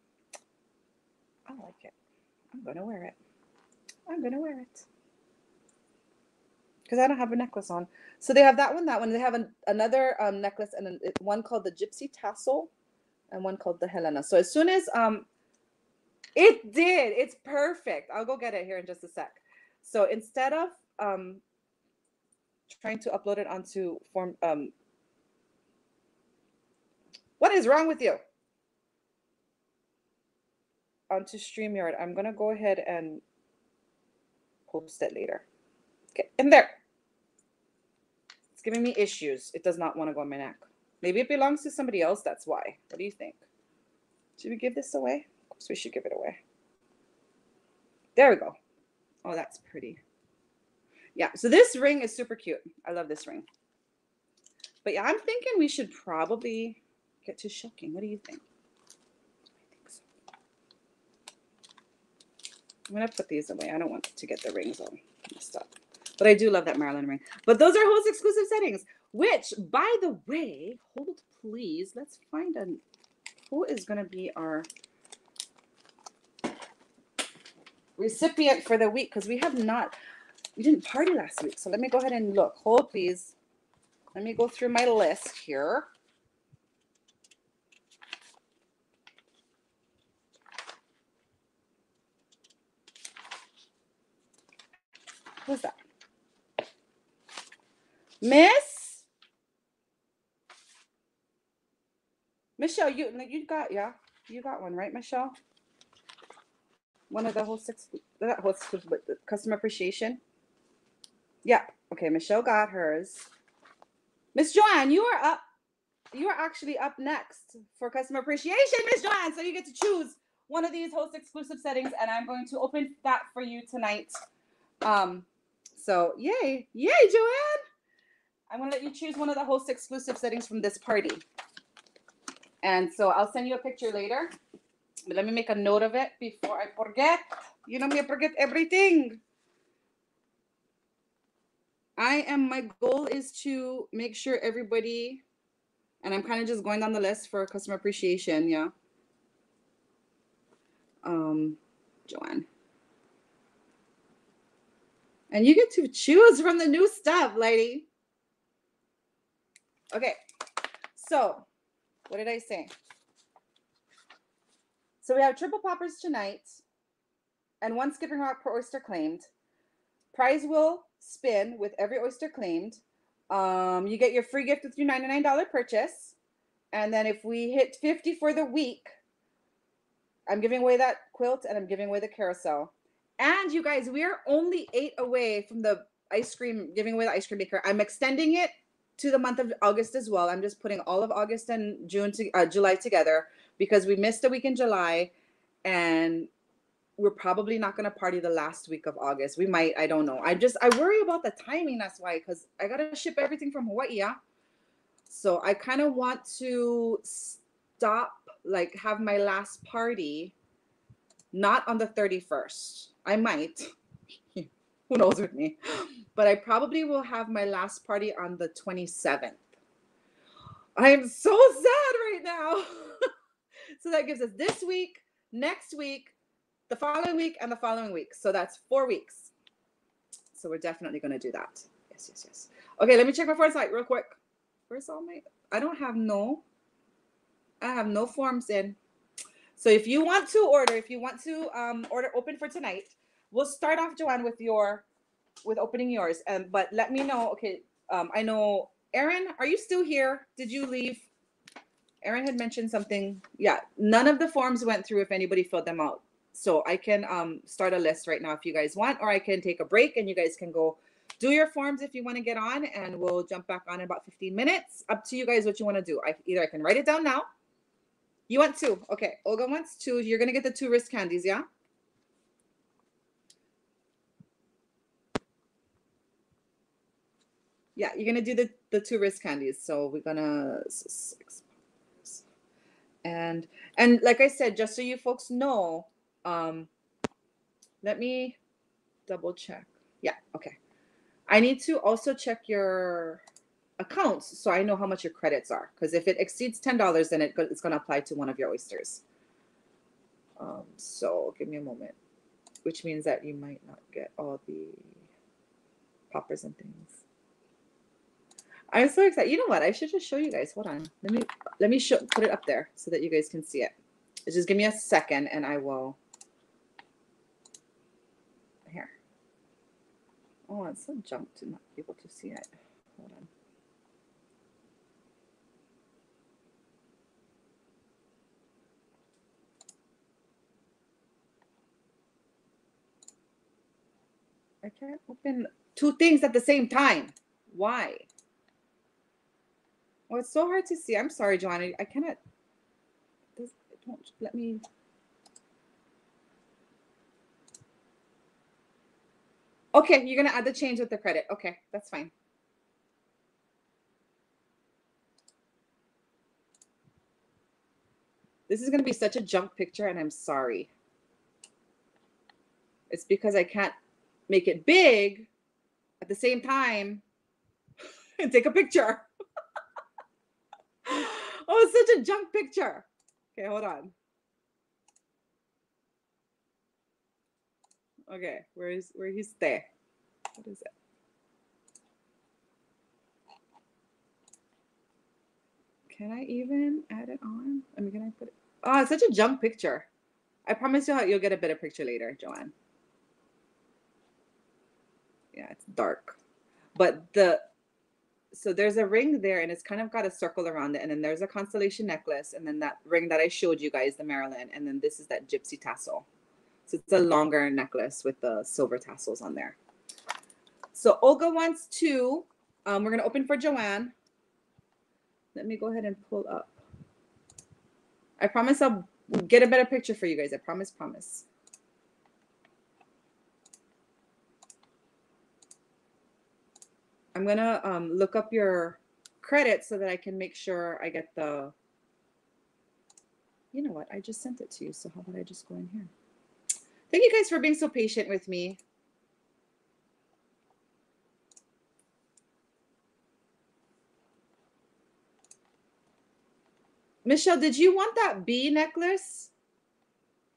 I like it. I'm going to wear it. I'm going to wear it. Because I don't have a necklace on. So they have that one, that one. They have an, another um, necklace and an, one called the Gypsy Tassel and one called the Helena. So as soon as um, it did, it's perfect. I'll go get it here in just a sec. So instead of um, trying to upload it onto form um, what is wrong with you? Onto StreamYard. I'm to go ahead and post it later. Okay, in there. It's giving me issues. It does not want to go on my neck. Maybe it belongs to somebody else. That's why. What do you think? Should we give this away? Of course, we should give it away. There we go. Oh, that's pretty. Yeah, so this ring is super cute. I love this ring. But yeah, I'm thinking we should probably get to shucking. What do you think? I think so. I'm going to put these away. I don't want to get the rings all messed up. But I do love that Marilyn ring. But those are host exclusive settings, which, by the way, hold please. Let's find a who is going to be our recipient for the week because we have not, we didn't party last week. So let me go ahead and look. Hold please. Let me go through my list here. Who's that? Miss Michelle, you you got yeah, you got one right, Michelle. One of the whole six that whole six, customer appreciation. Yeah, okay. Michelle got hers. Miss Joanne, you are up. You are actually up next for customer appreciation, Miss Joanne. So you get to choose one of these host exclusive settings, and I'm going to open that for you tonight. Um, so yay, yay, Joanne. I'm gonna let you choose one of the host exclusive settings from this party. And so I'll send you a picture later. But let me make a note of it before I forget. You know me, I forget everything. I am, my goal is to make sure everybody, and I'm kind of just going down the list for customer appreciation, yeah. Um, Joanne. And you get to choose from the new stuff, lady. Okay. So, what did I say? So we have triple poppers tonight and one skipping rock per oyster claimed. Prize will spin with every oyster claimed. Um, you get your free gift with your $99 purchase. And then if we hit 50 for the week, I'm giving away that quilt and I'm giving away the carousel. And you guys, we are only eight away from the ice cream, giving away the ice cream maker. I'm extending it to the month of August as well. I'm just putting all of August and June to uh, July together because we missed a week in July and we're probably not going to party the last week of August. We might, I don't know. I just, I worry about the timing. That's why, because I got to ship everything from Hawaii. Yeah. So I kind of want to stop, like, have my last party not on the 31st. I might. Who knows with me? But I probably will have my last party on the 27th. I am so sad right now. so that gives us this week, next week, the following week, and the following week. So that's four weeks. So we're definitely going to do that. Yes, yes, yes. Okay, let me check my form site real quick. Where's all my? I don't have no. I have no forms in. So if you want to order, if you want to um, order open for tonight, we'll start off, Joanne, with your with opening yours. Um, but let me know. Okay, um, I know Aaron, are you still here? Did you leave? Aaron had mentioned something. Yeah, none of the forms went through if anybody filled them out. So I can um, start a list right now if you guys want, or I can take a break and you guys can go do your forms if you want to get on, and we'll jump back on in about 15 minutes. Up to you guys what you want to do. I either I can write it down now. You want two? Okay, Olga wants two. You're gonna get the two wrist candies, yeah? Yeah, you're gonna do the the two wrist candies. So we're gonna six, and and like I said, just so you folks know, um, let me double check. Yeah, okay. I need to also check your accounts so I know how much your credits are. Because if it exceeds ten dollars, then it, it's gonna apply to one of your oysters. Um, so give me a moment, which means that you might not get all the poppers and things. I'm so excited. You know what? I should just show you guys. Hold on. Let me let me show put it up there so that you guys can see it. Just give me a second and I will here. Oh, it's so junk to not be able to see it. Hold on. I can't open two things at the same time. Why? Oh, it's so hard to see. I'm sorry, Joanna. I cannot. This, don't let me. Okay, you're gonna add the change with the credit. Okay, that's fine. This is gonna be such a junk picture, and I'm sorry. It's because I can't make it big at the same time and take a picture. Oh, it's such a junk picture. Okay, hold on. Okay, where is where he's there? What is it? Can I even add it on? I mean, can I put it? Oh, it's such a junk picture. I promise you you'll get a better picture later, Joanne. Yeah, it's dark. But the so there's a ring there and it's kind of got a circle around it and then there's a constellation necklace and then that ring that i showed you guys the marilyn and then this is that gypsy tassel. So it's a longer necklace with the silver tassels on there. So olga wants two um, we're going to open for joanne. Let me go ahead and pull up. I promise i'll get a better picture for you guys i promise promise I'm gonna um, look up your credit so that I can make sure I get the. You know what? I just sent it to you. So how about I just go in here? Thank you guys for being so patient with me. Michelle, did you want that bee necklace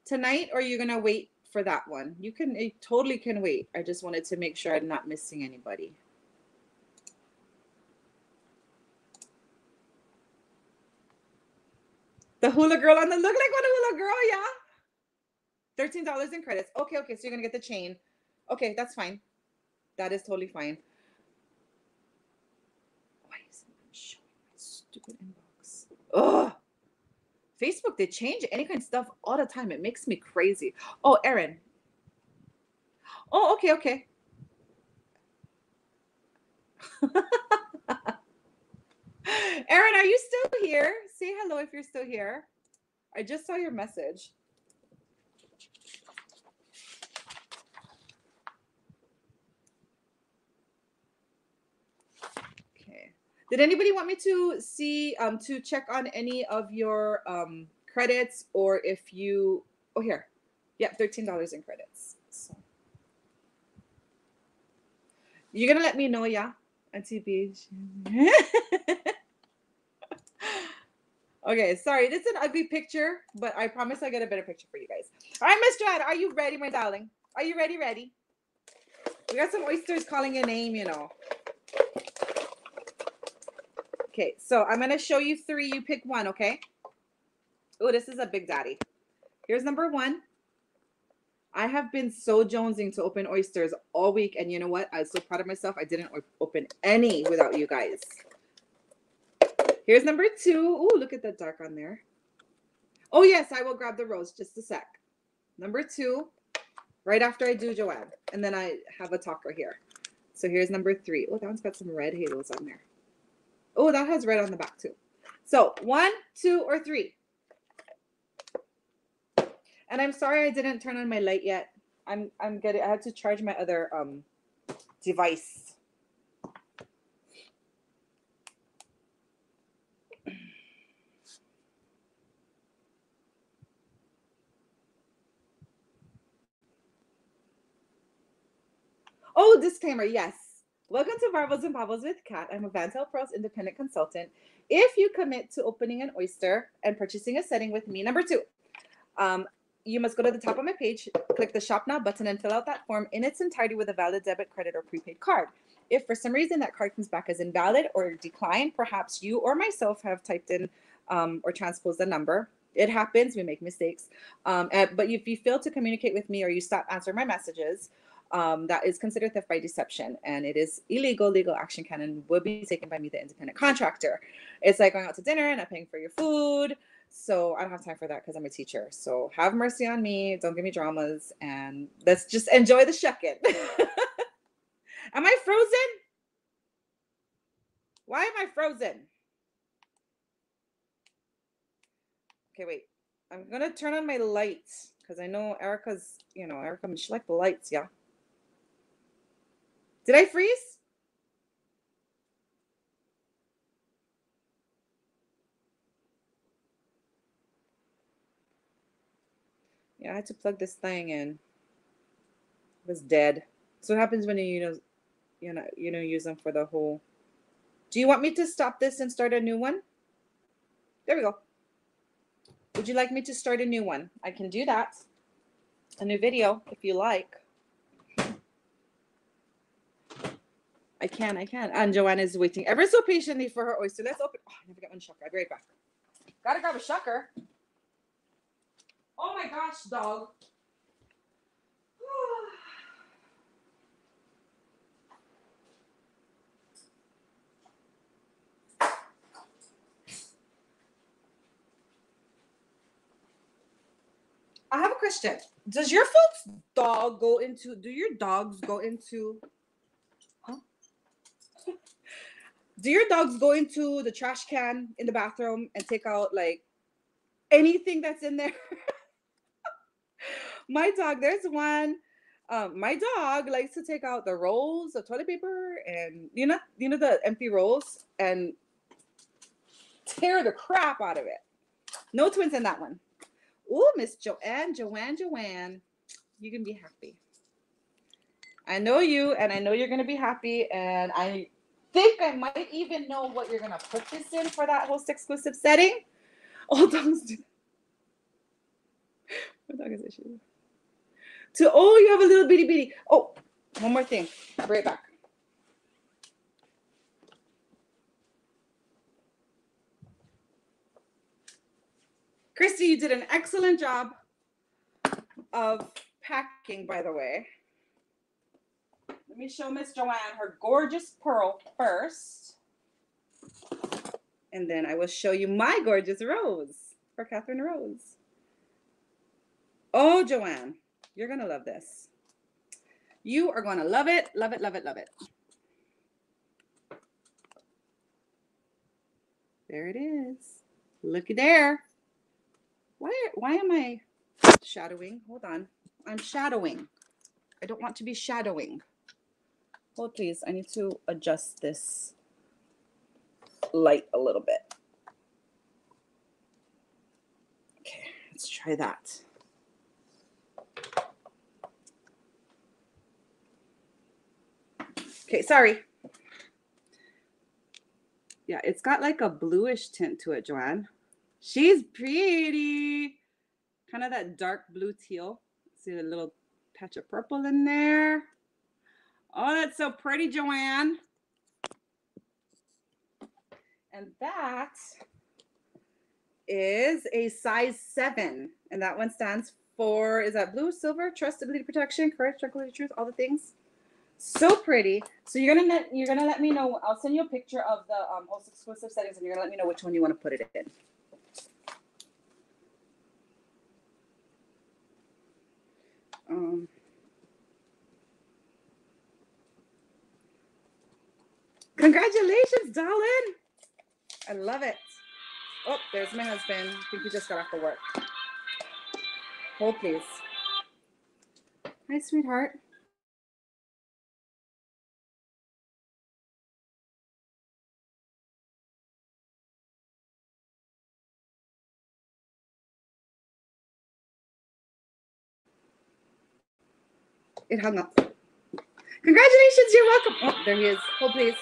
tonight or are you going to wait for that one? You can, totally can wait. I just wanted to make sure I'm not missing anybody. The hula girl on the look like a hula girl, yeah. Thirteen dollars in credits. Okay, okay. So you're gonna get the chain. Okay, that's fine. That is totally fine. Why isn't it showing my stupid inbox? Ugh. Facebook, they change any kind of stuff all the time. It makes me crazy. Oh, Erin. Oh, okay, okay. Erin, are you still here? Say hello if you're still here. I just saw your message. Okay. Did anybody want me to see um to check on any of your um credits or if you oh here. Yeah, $13 in credits. So you're gonna let me know, yeah? Auntie Beach. Okay, sorry, this is an ugly picture, but I promise I'll get a better picture for you guys. All right, Miss Joanne, are you ready, my darling? Are you ready, ready? We got some oysters calling your name, you know. Okay, so I'm going to show you three. You pick one, okay? Oh, this is a big daddy. Here's number one. I have been so jonesing to open oysters all week, and you know what? I'm so proud of myself. I didn't open any without you guys. Here's number two. Oh, look at that dark on there. Oh, yes, I will grab the rose just a sec. Number two, right after I do Joanne. And then I have a talker here. So here's number three. Oh, that one's got some red halos on there. Oh, that has red on the back too. So one, two, or three. And I'm sorry I didn't turn on my light yet. I'm I'm getting I had to charge my other um device. Oh, disclaimer, yes. Welcome to Barbells and Baubles with Kat. I'm a Vantel Pearls independent consultant. If you commit to opening an oyster and purchasing a setting with me, number two, um, you must go to the top of my page, click the Shop Now button, and fill out that form in its entirety with a valid debit, credit, or prepaid card. If for some reason that card comes back as invalid or declined, perhaps you or myself have typed in um, or transposed the number. It happens, we make mistakes. Um, and, but if you fail to communicate with me or you stop answering my messages, um, that is considered theft by deception and it is illegal. Legal action can and will be taken by me, the independent contractor. It's like going out to dinner and not paying for your food. So I don't have time for that because I'm a teacher. So have mercy on me. Don't give me dramas and let's just enjoy the shucking. am I frozen? Why am I frozen? Okay, wait. I'm gonna turn on my lights because I know Erica's, you know, Erica, she like the lights, yeah. Did I freeze? Yeah, I had to plug this thing in. It was dead. So what happens when you, you know, you know, you know, use them for the whole. Do you want me to stop this and start a new one? There we go. Would you like me to start a new one? I can do that. A new video if you like. I can, I can. And Joanna is waiting ever so patiently for her oyster. Let's open. Oh, I never got one shucker. I'll be right back. Gotta grab a shucker. Oh my gosh, dog. I have a question. Does your folks' dog go into? Do your dogs go into? Huh? do your dogs go into the trash can in the bathroom and take out like anything that's in there? my dog, there's one. Um, my dog likes to take out the rolls of toilet paper and you know, you know the empty rolls and tear the crap out of it. No twins in that one. Oh, Miss Joanne, Joanne, Joanne, you can be happy. I know you, and I know you're gonna be happy, and I think I might even know what you're gonna put this in for that host exclusive setting. All dogs do. Dog is issue? To oh, you have a little bitty bitty. Oh, one more thing. Be right back. Christy, you did an excellent job of packing, by the way. Let me show Miss Joanne her gorgeous pearl first. And then I will show you my gorgeous rose for Catherine Rose. Oh, Joanne, you're going to love this. You are going to love it, love it, love it, love it. There it is. Looky there. Why, why am I shadowing? Hold on. I'm shadowing. I don't want to be shadowing. Hold please. I need to adjust this light a little bit. Okay, let's try that. Okay, sorry. Yeah, it's got like a bluish tint to it, Joanne. She's pretty. Kind of that dark blue teal. See the little patch of purple in there. Oh, that's so pretty, Joanne. And that is a size seven. And that one stands for, is that blue, silver, trust, stability, protection, courage, tranquility, truth, all the things. So pretty. So you're gonna let you're gonna let me know. I'll send you a picture of the um, host exclusive settings, and you're gonna let me know which one you want to put it in. Um, congratulations, darling. I love it. Oh, there's my husband. I think he just got off of work. Hold, please. Hi, sweetheart. It hung up. Congratulations, you're welcome. Oh, there he is. Hold, please.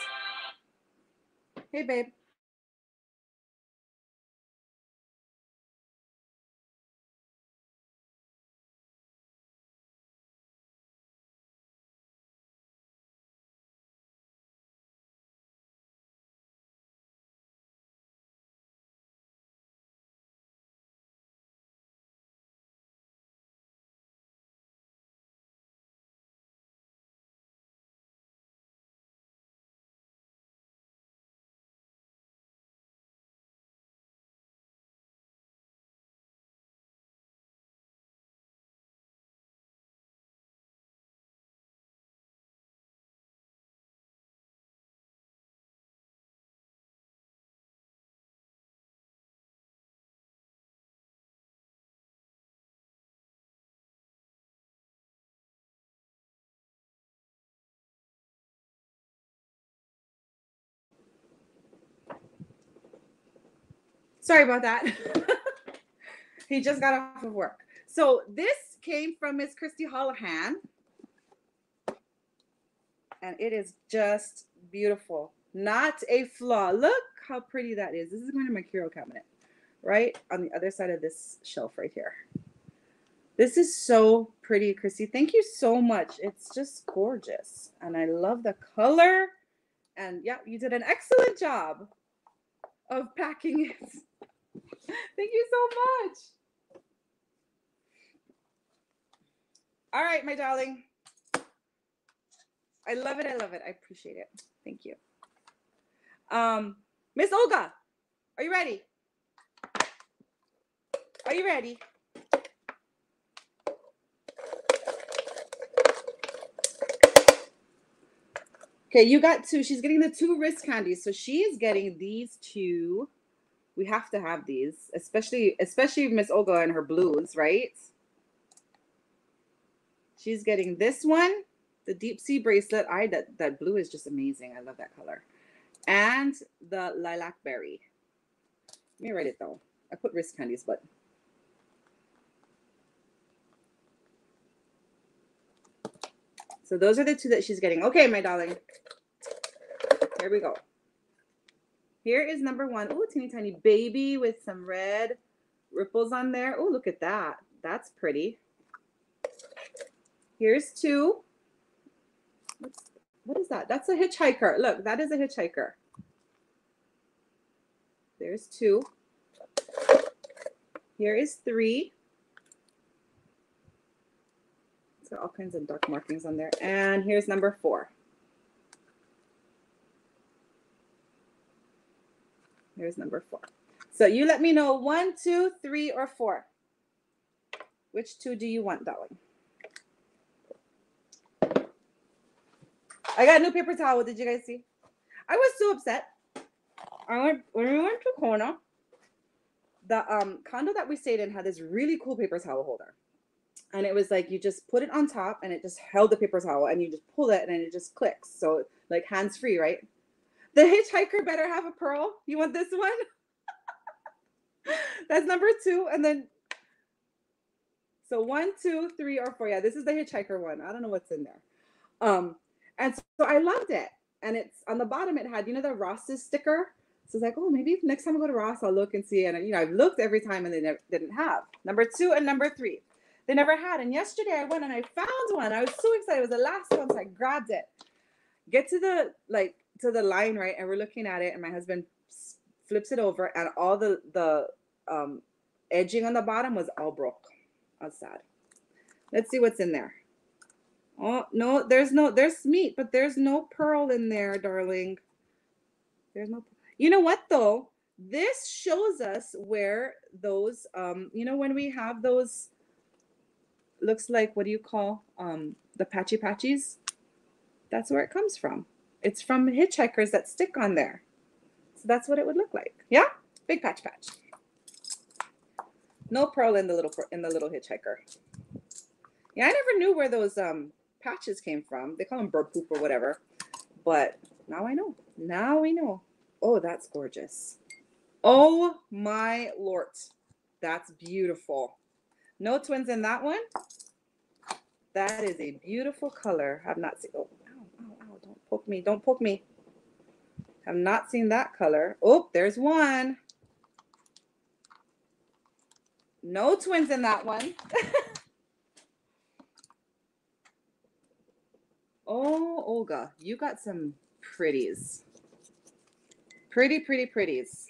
Hey, babe. Sorry about that. he just got off of work. So this came from Miss Christy Holohan. and it is just beautiful. Not a flaw. Look how pretty that is. This is going to my curio cabinet, right on the other side of this shelf right here. This is so pretty, Christy. Thank you so much. It's just gorgeous. And I love the color. And yeah, you did an excellent job of packing it. Thank you so much. All right, my darling. I love it. I love it. I appreciate it. Thank you. Um, Miss Olga, are you ready? Are you ready? Okay, you got two. She's getting the two wrist candies. So she is getting these two. We have to have these, especially especially Miss Olga and her blues, right? She's getting this one, the deep sea bracelet. I that that blue is just amazing. I love that color. And the lilac berry. Let me write it though. I put wrist candies, but So those are the two that she's getting. Okay, my darling. Here we go. Here is number one. Oh, teeny tiny baby with some red ripples on there. Oh, look at that. That's pretty. Here's two. What's, what is that? That's a hitchhiker. Look, that is a hitchhiker. There's two. Here is three. So all kinds of dark markings on there. And here's number four. Here's number four. So you let me know one, two, three, or four. Which two do you want, darling? I got a new paper towel. Did you guys see? I was so upset. I went when we went to Kona. The um, condo that we stayed in had this really cool paper towel holder and it was like you just put it on top and it just held the paper towel and you just pull it and it just clicks so like hands free right the hitchhiker better have a pearl you want this one that's number two and then so one two three or four yeah this is the hitchhiker one i don't know what's in there um and so i loved it and it's on the bottom it had you know the ross's sticker so it's like, oh, maybe next time I go to Ross, I'll look and see. And you know, I've looked every time and they never, didn't have. Number two and number three they never had. And yesterday I went and I found one. I was so excited. It was the last one, so I grabbed it. Get to the like to the line, right? And we're looking at it, and my husband flips it over, and all the the um, edging on the bottom was all broke. Was sad. Let's see what's in there. Oh no, there's no there's meat, but there's no pearl in there, darling. There's no. You know what though? This shows us where those um, you know, when we have those looks like what do you call um, the patchy patchies? That's where it comes from. It's from hitchhikers that stick on there. So that's what it would look like. Yeah, big patch patch. No pearl in the little in the little hitchhiker. Yeah, I never knew where those um, patches came from. They call them bird poop or whatever. But now I know. Now we know. Oh, that's gorgeous. Oh my lord. That's beautiful. No twins in that one. That is a beautiful color. I have not seen. Oh, poke me. Don't poke me. I've not seen that color. Oh, there's one. No twins in that one. oh, Olga, you got some pretties. Pretty, pretty, pretties.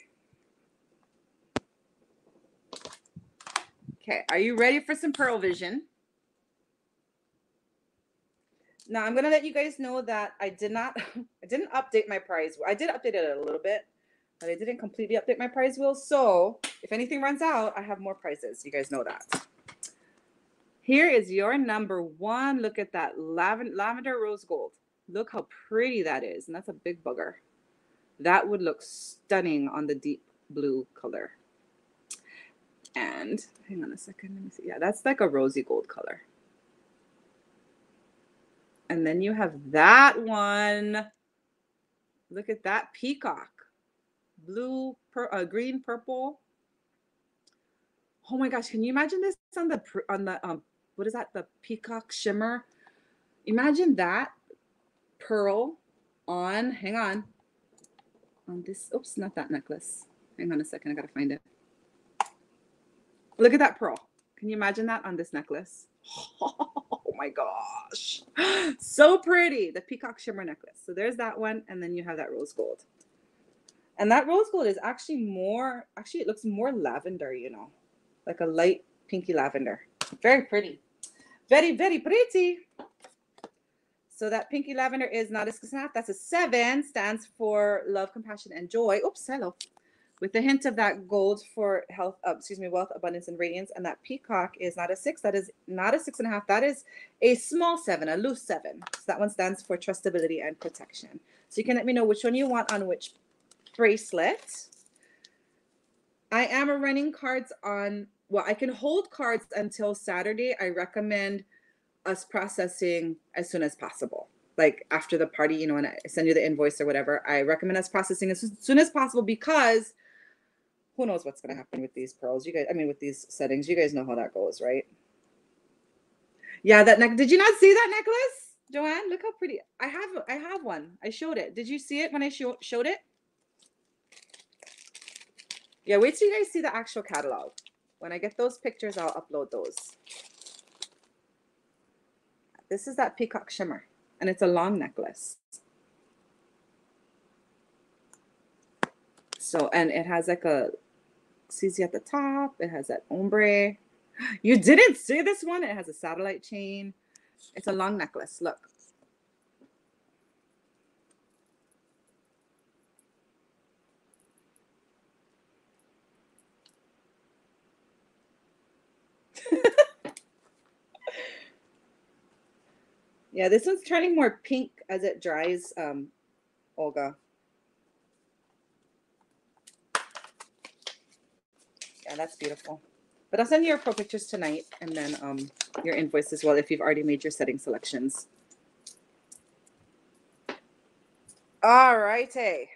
Okay, are you ready for some Pearl Vision? Now I'm gonna let you guys know that I did not, I didn't update my prize. I did update it a little bit, but I didn't completely update my prize wheel. So if anything runs out, I have more prizes. You guys know that. Here is your number one. Look at that lavender, lavender rose gold. Look how pretty that is. And that's a big bugger. That would look stunning on the deep blue color. And hang on a second, let me see. Yeah, that's like a rosy gold color. And then you have that one. Look at that peacock. Blue, per, uh, green, purple. Oh my gosh, can you imagine this on the on the um what is that? The peacock shimmer. Imagine that pearl on, hang on, on this, oops, not that necklace. Hang on a second, I gotta find it. Look at that pearl. Can you imagine that on this necklace? Oh my gosh. So pretty. The peacock shimmer necklace. So there's that one. And then you have that rose gold. And that rose gold is actually more, actually, it looks more lavender, you know, like a light pinky lavender. Very pretty. Very, very pretty. So that pinky lavender is not a half. That's a seven. Stands for love, compassion, and joy. Oops, hello with the hint of that gold for health, uh, excuse me, wealth, abundance, and radiance. And that peacock is not a six. That is not a six and a half. That is a small seven, a loose seven. So that one stands for trustability and protection. So you can let me know which one you want on which bracelet. I am running cards on, well, I can hold cards until Saturday. I recommend us processing as soon as possible like after the party, you know, and I send you the invoice or whatever, I recommend us processing as soon as possible because who knows what's going to happen with these pearls? You guys i mean with these settings you guys know how that goes right? Yeah that neck did you not see that necklace joanne? Look how pretty i have i have one. I showed it. Did you see it when i show, showed it? Yeah wait till you guys see the actual catalog. When i get those pictures i'll upload those. This is that peacock shimmer and it's a long necklace. So and it has like a CZ at the top. It has that ombre. You didn't see this one? It has a satellite chain. It's a long necklace. Look. yeah, this one's turning more pink as it dries, um, Olga. Yeah, that's beautiful. But I'll send you your pro pictures tonight and then um, your invoice as well if you've already made your setting selections. All righty.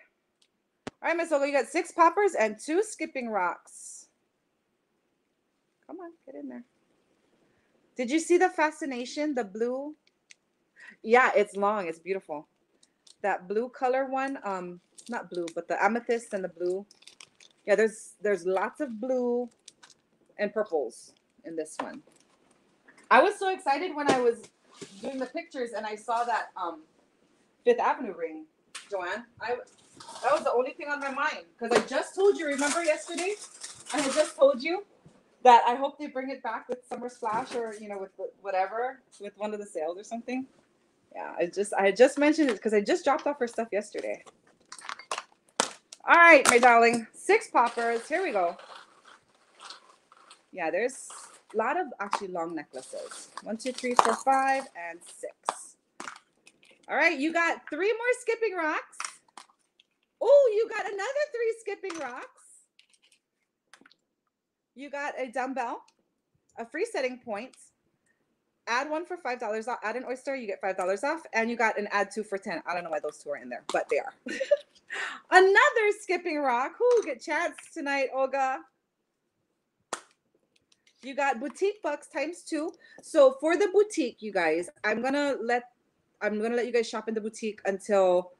All right, Miss Olga, you got six poppers and two skipping rocks. Come on, get in there. Did you see the fascination, the blue? Yeah, it's long. It's beautiful. That blue color one, um, not blue, but the amethyst and the blue yeah, there's there's lots of blue and purples in this one. I was so excited when I was doing the pictures and I saw that um, Fifth Avenue ring, Joanne. I that was the only thing on my mind because I just told you. Remember yesterday? I just told you that I hope they bring it back with Summer Splash or you know with whatever with one of the sales or something. Yeah, I just I just mentioned it because I just dropped off her stuff yesterday. All right, my darling. Six poppers. Here we go. Yeah, there's a lot of actually long necklaces. One, two, three, four, five, and six. All right, you got three more skipping rocks. Oh, you got another three skipping rocks. You got a dumbbell, a free setting point. Add one for five dollars off. Add an oyster, you get five dollars off, and you got an add two for ten. I don't know why those two are in there, but they are. Another skipping rock. Who get chance tonight, Olga? You got boutique bucks times two. So for the boutique, you guys, I'm gonna let I'm gonna let you guys shop in the boutique until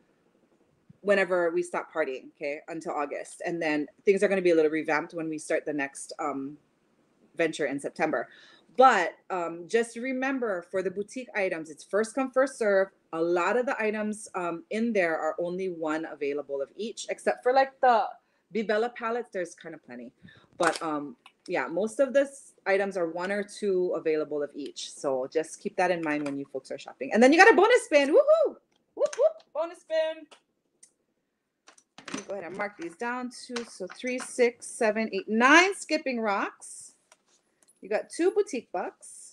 whenever we stop partying, okay, until August. And then things are gonna be a little revamped when we start the next um venture in September. But um, just remember for the boutique items, it's first come, first serve. A lot of the items um, in there are only one available of each, except for like the BeBella palettes, there's kind of plenty. But um, yeah, most of the items are one or two available of each. So just keep that in mind when you folks are shopping. And then you got a bonus spin. Woohoo! Whoop. Bonus spin. Go ahead and mark these down too. So three, six, seven, eight, nine skipping rocks. You got two boutique bucks.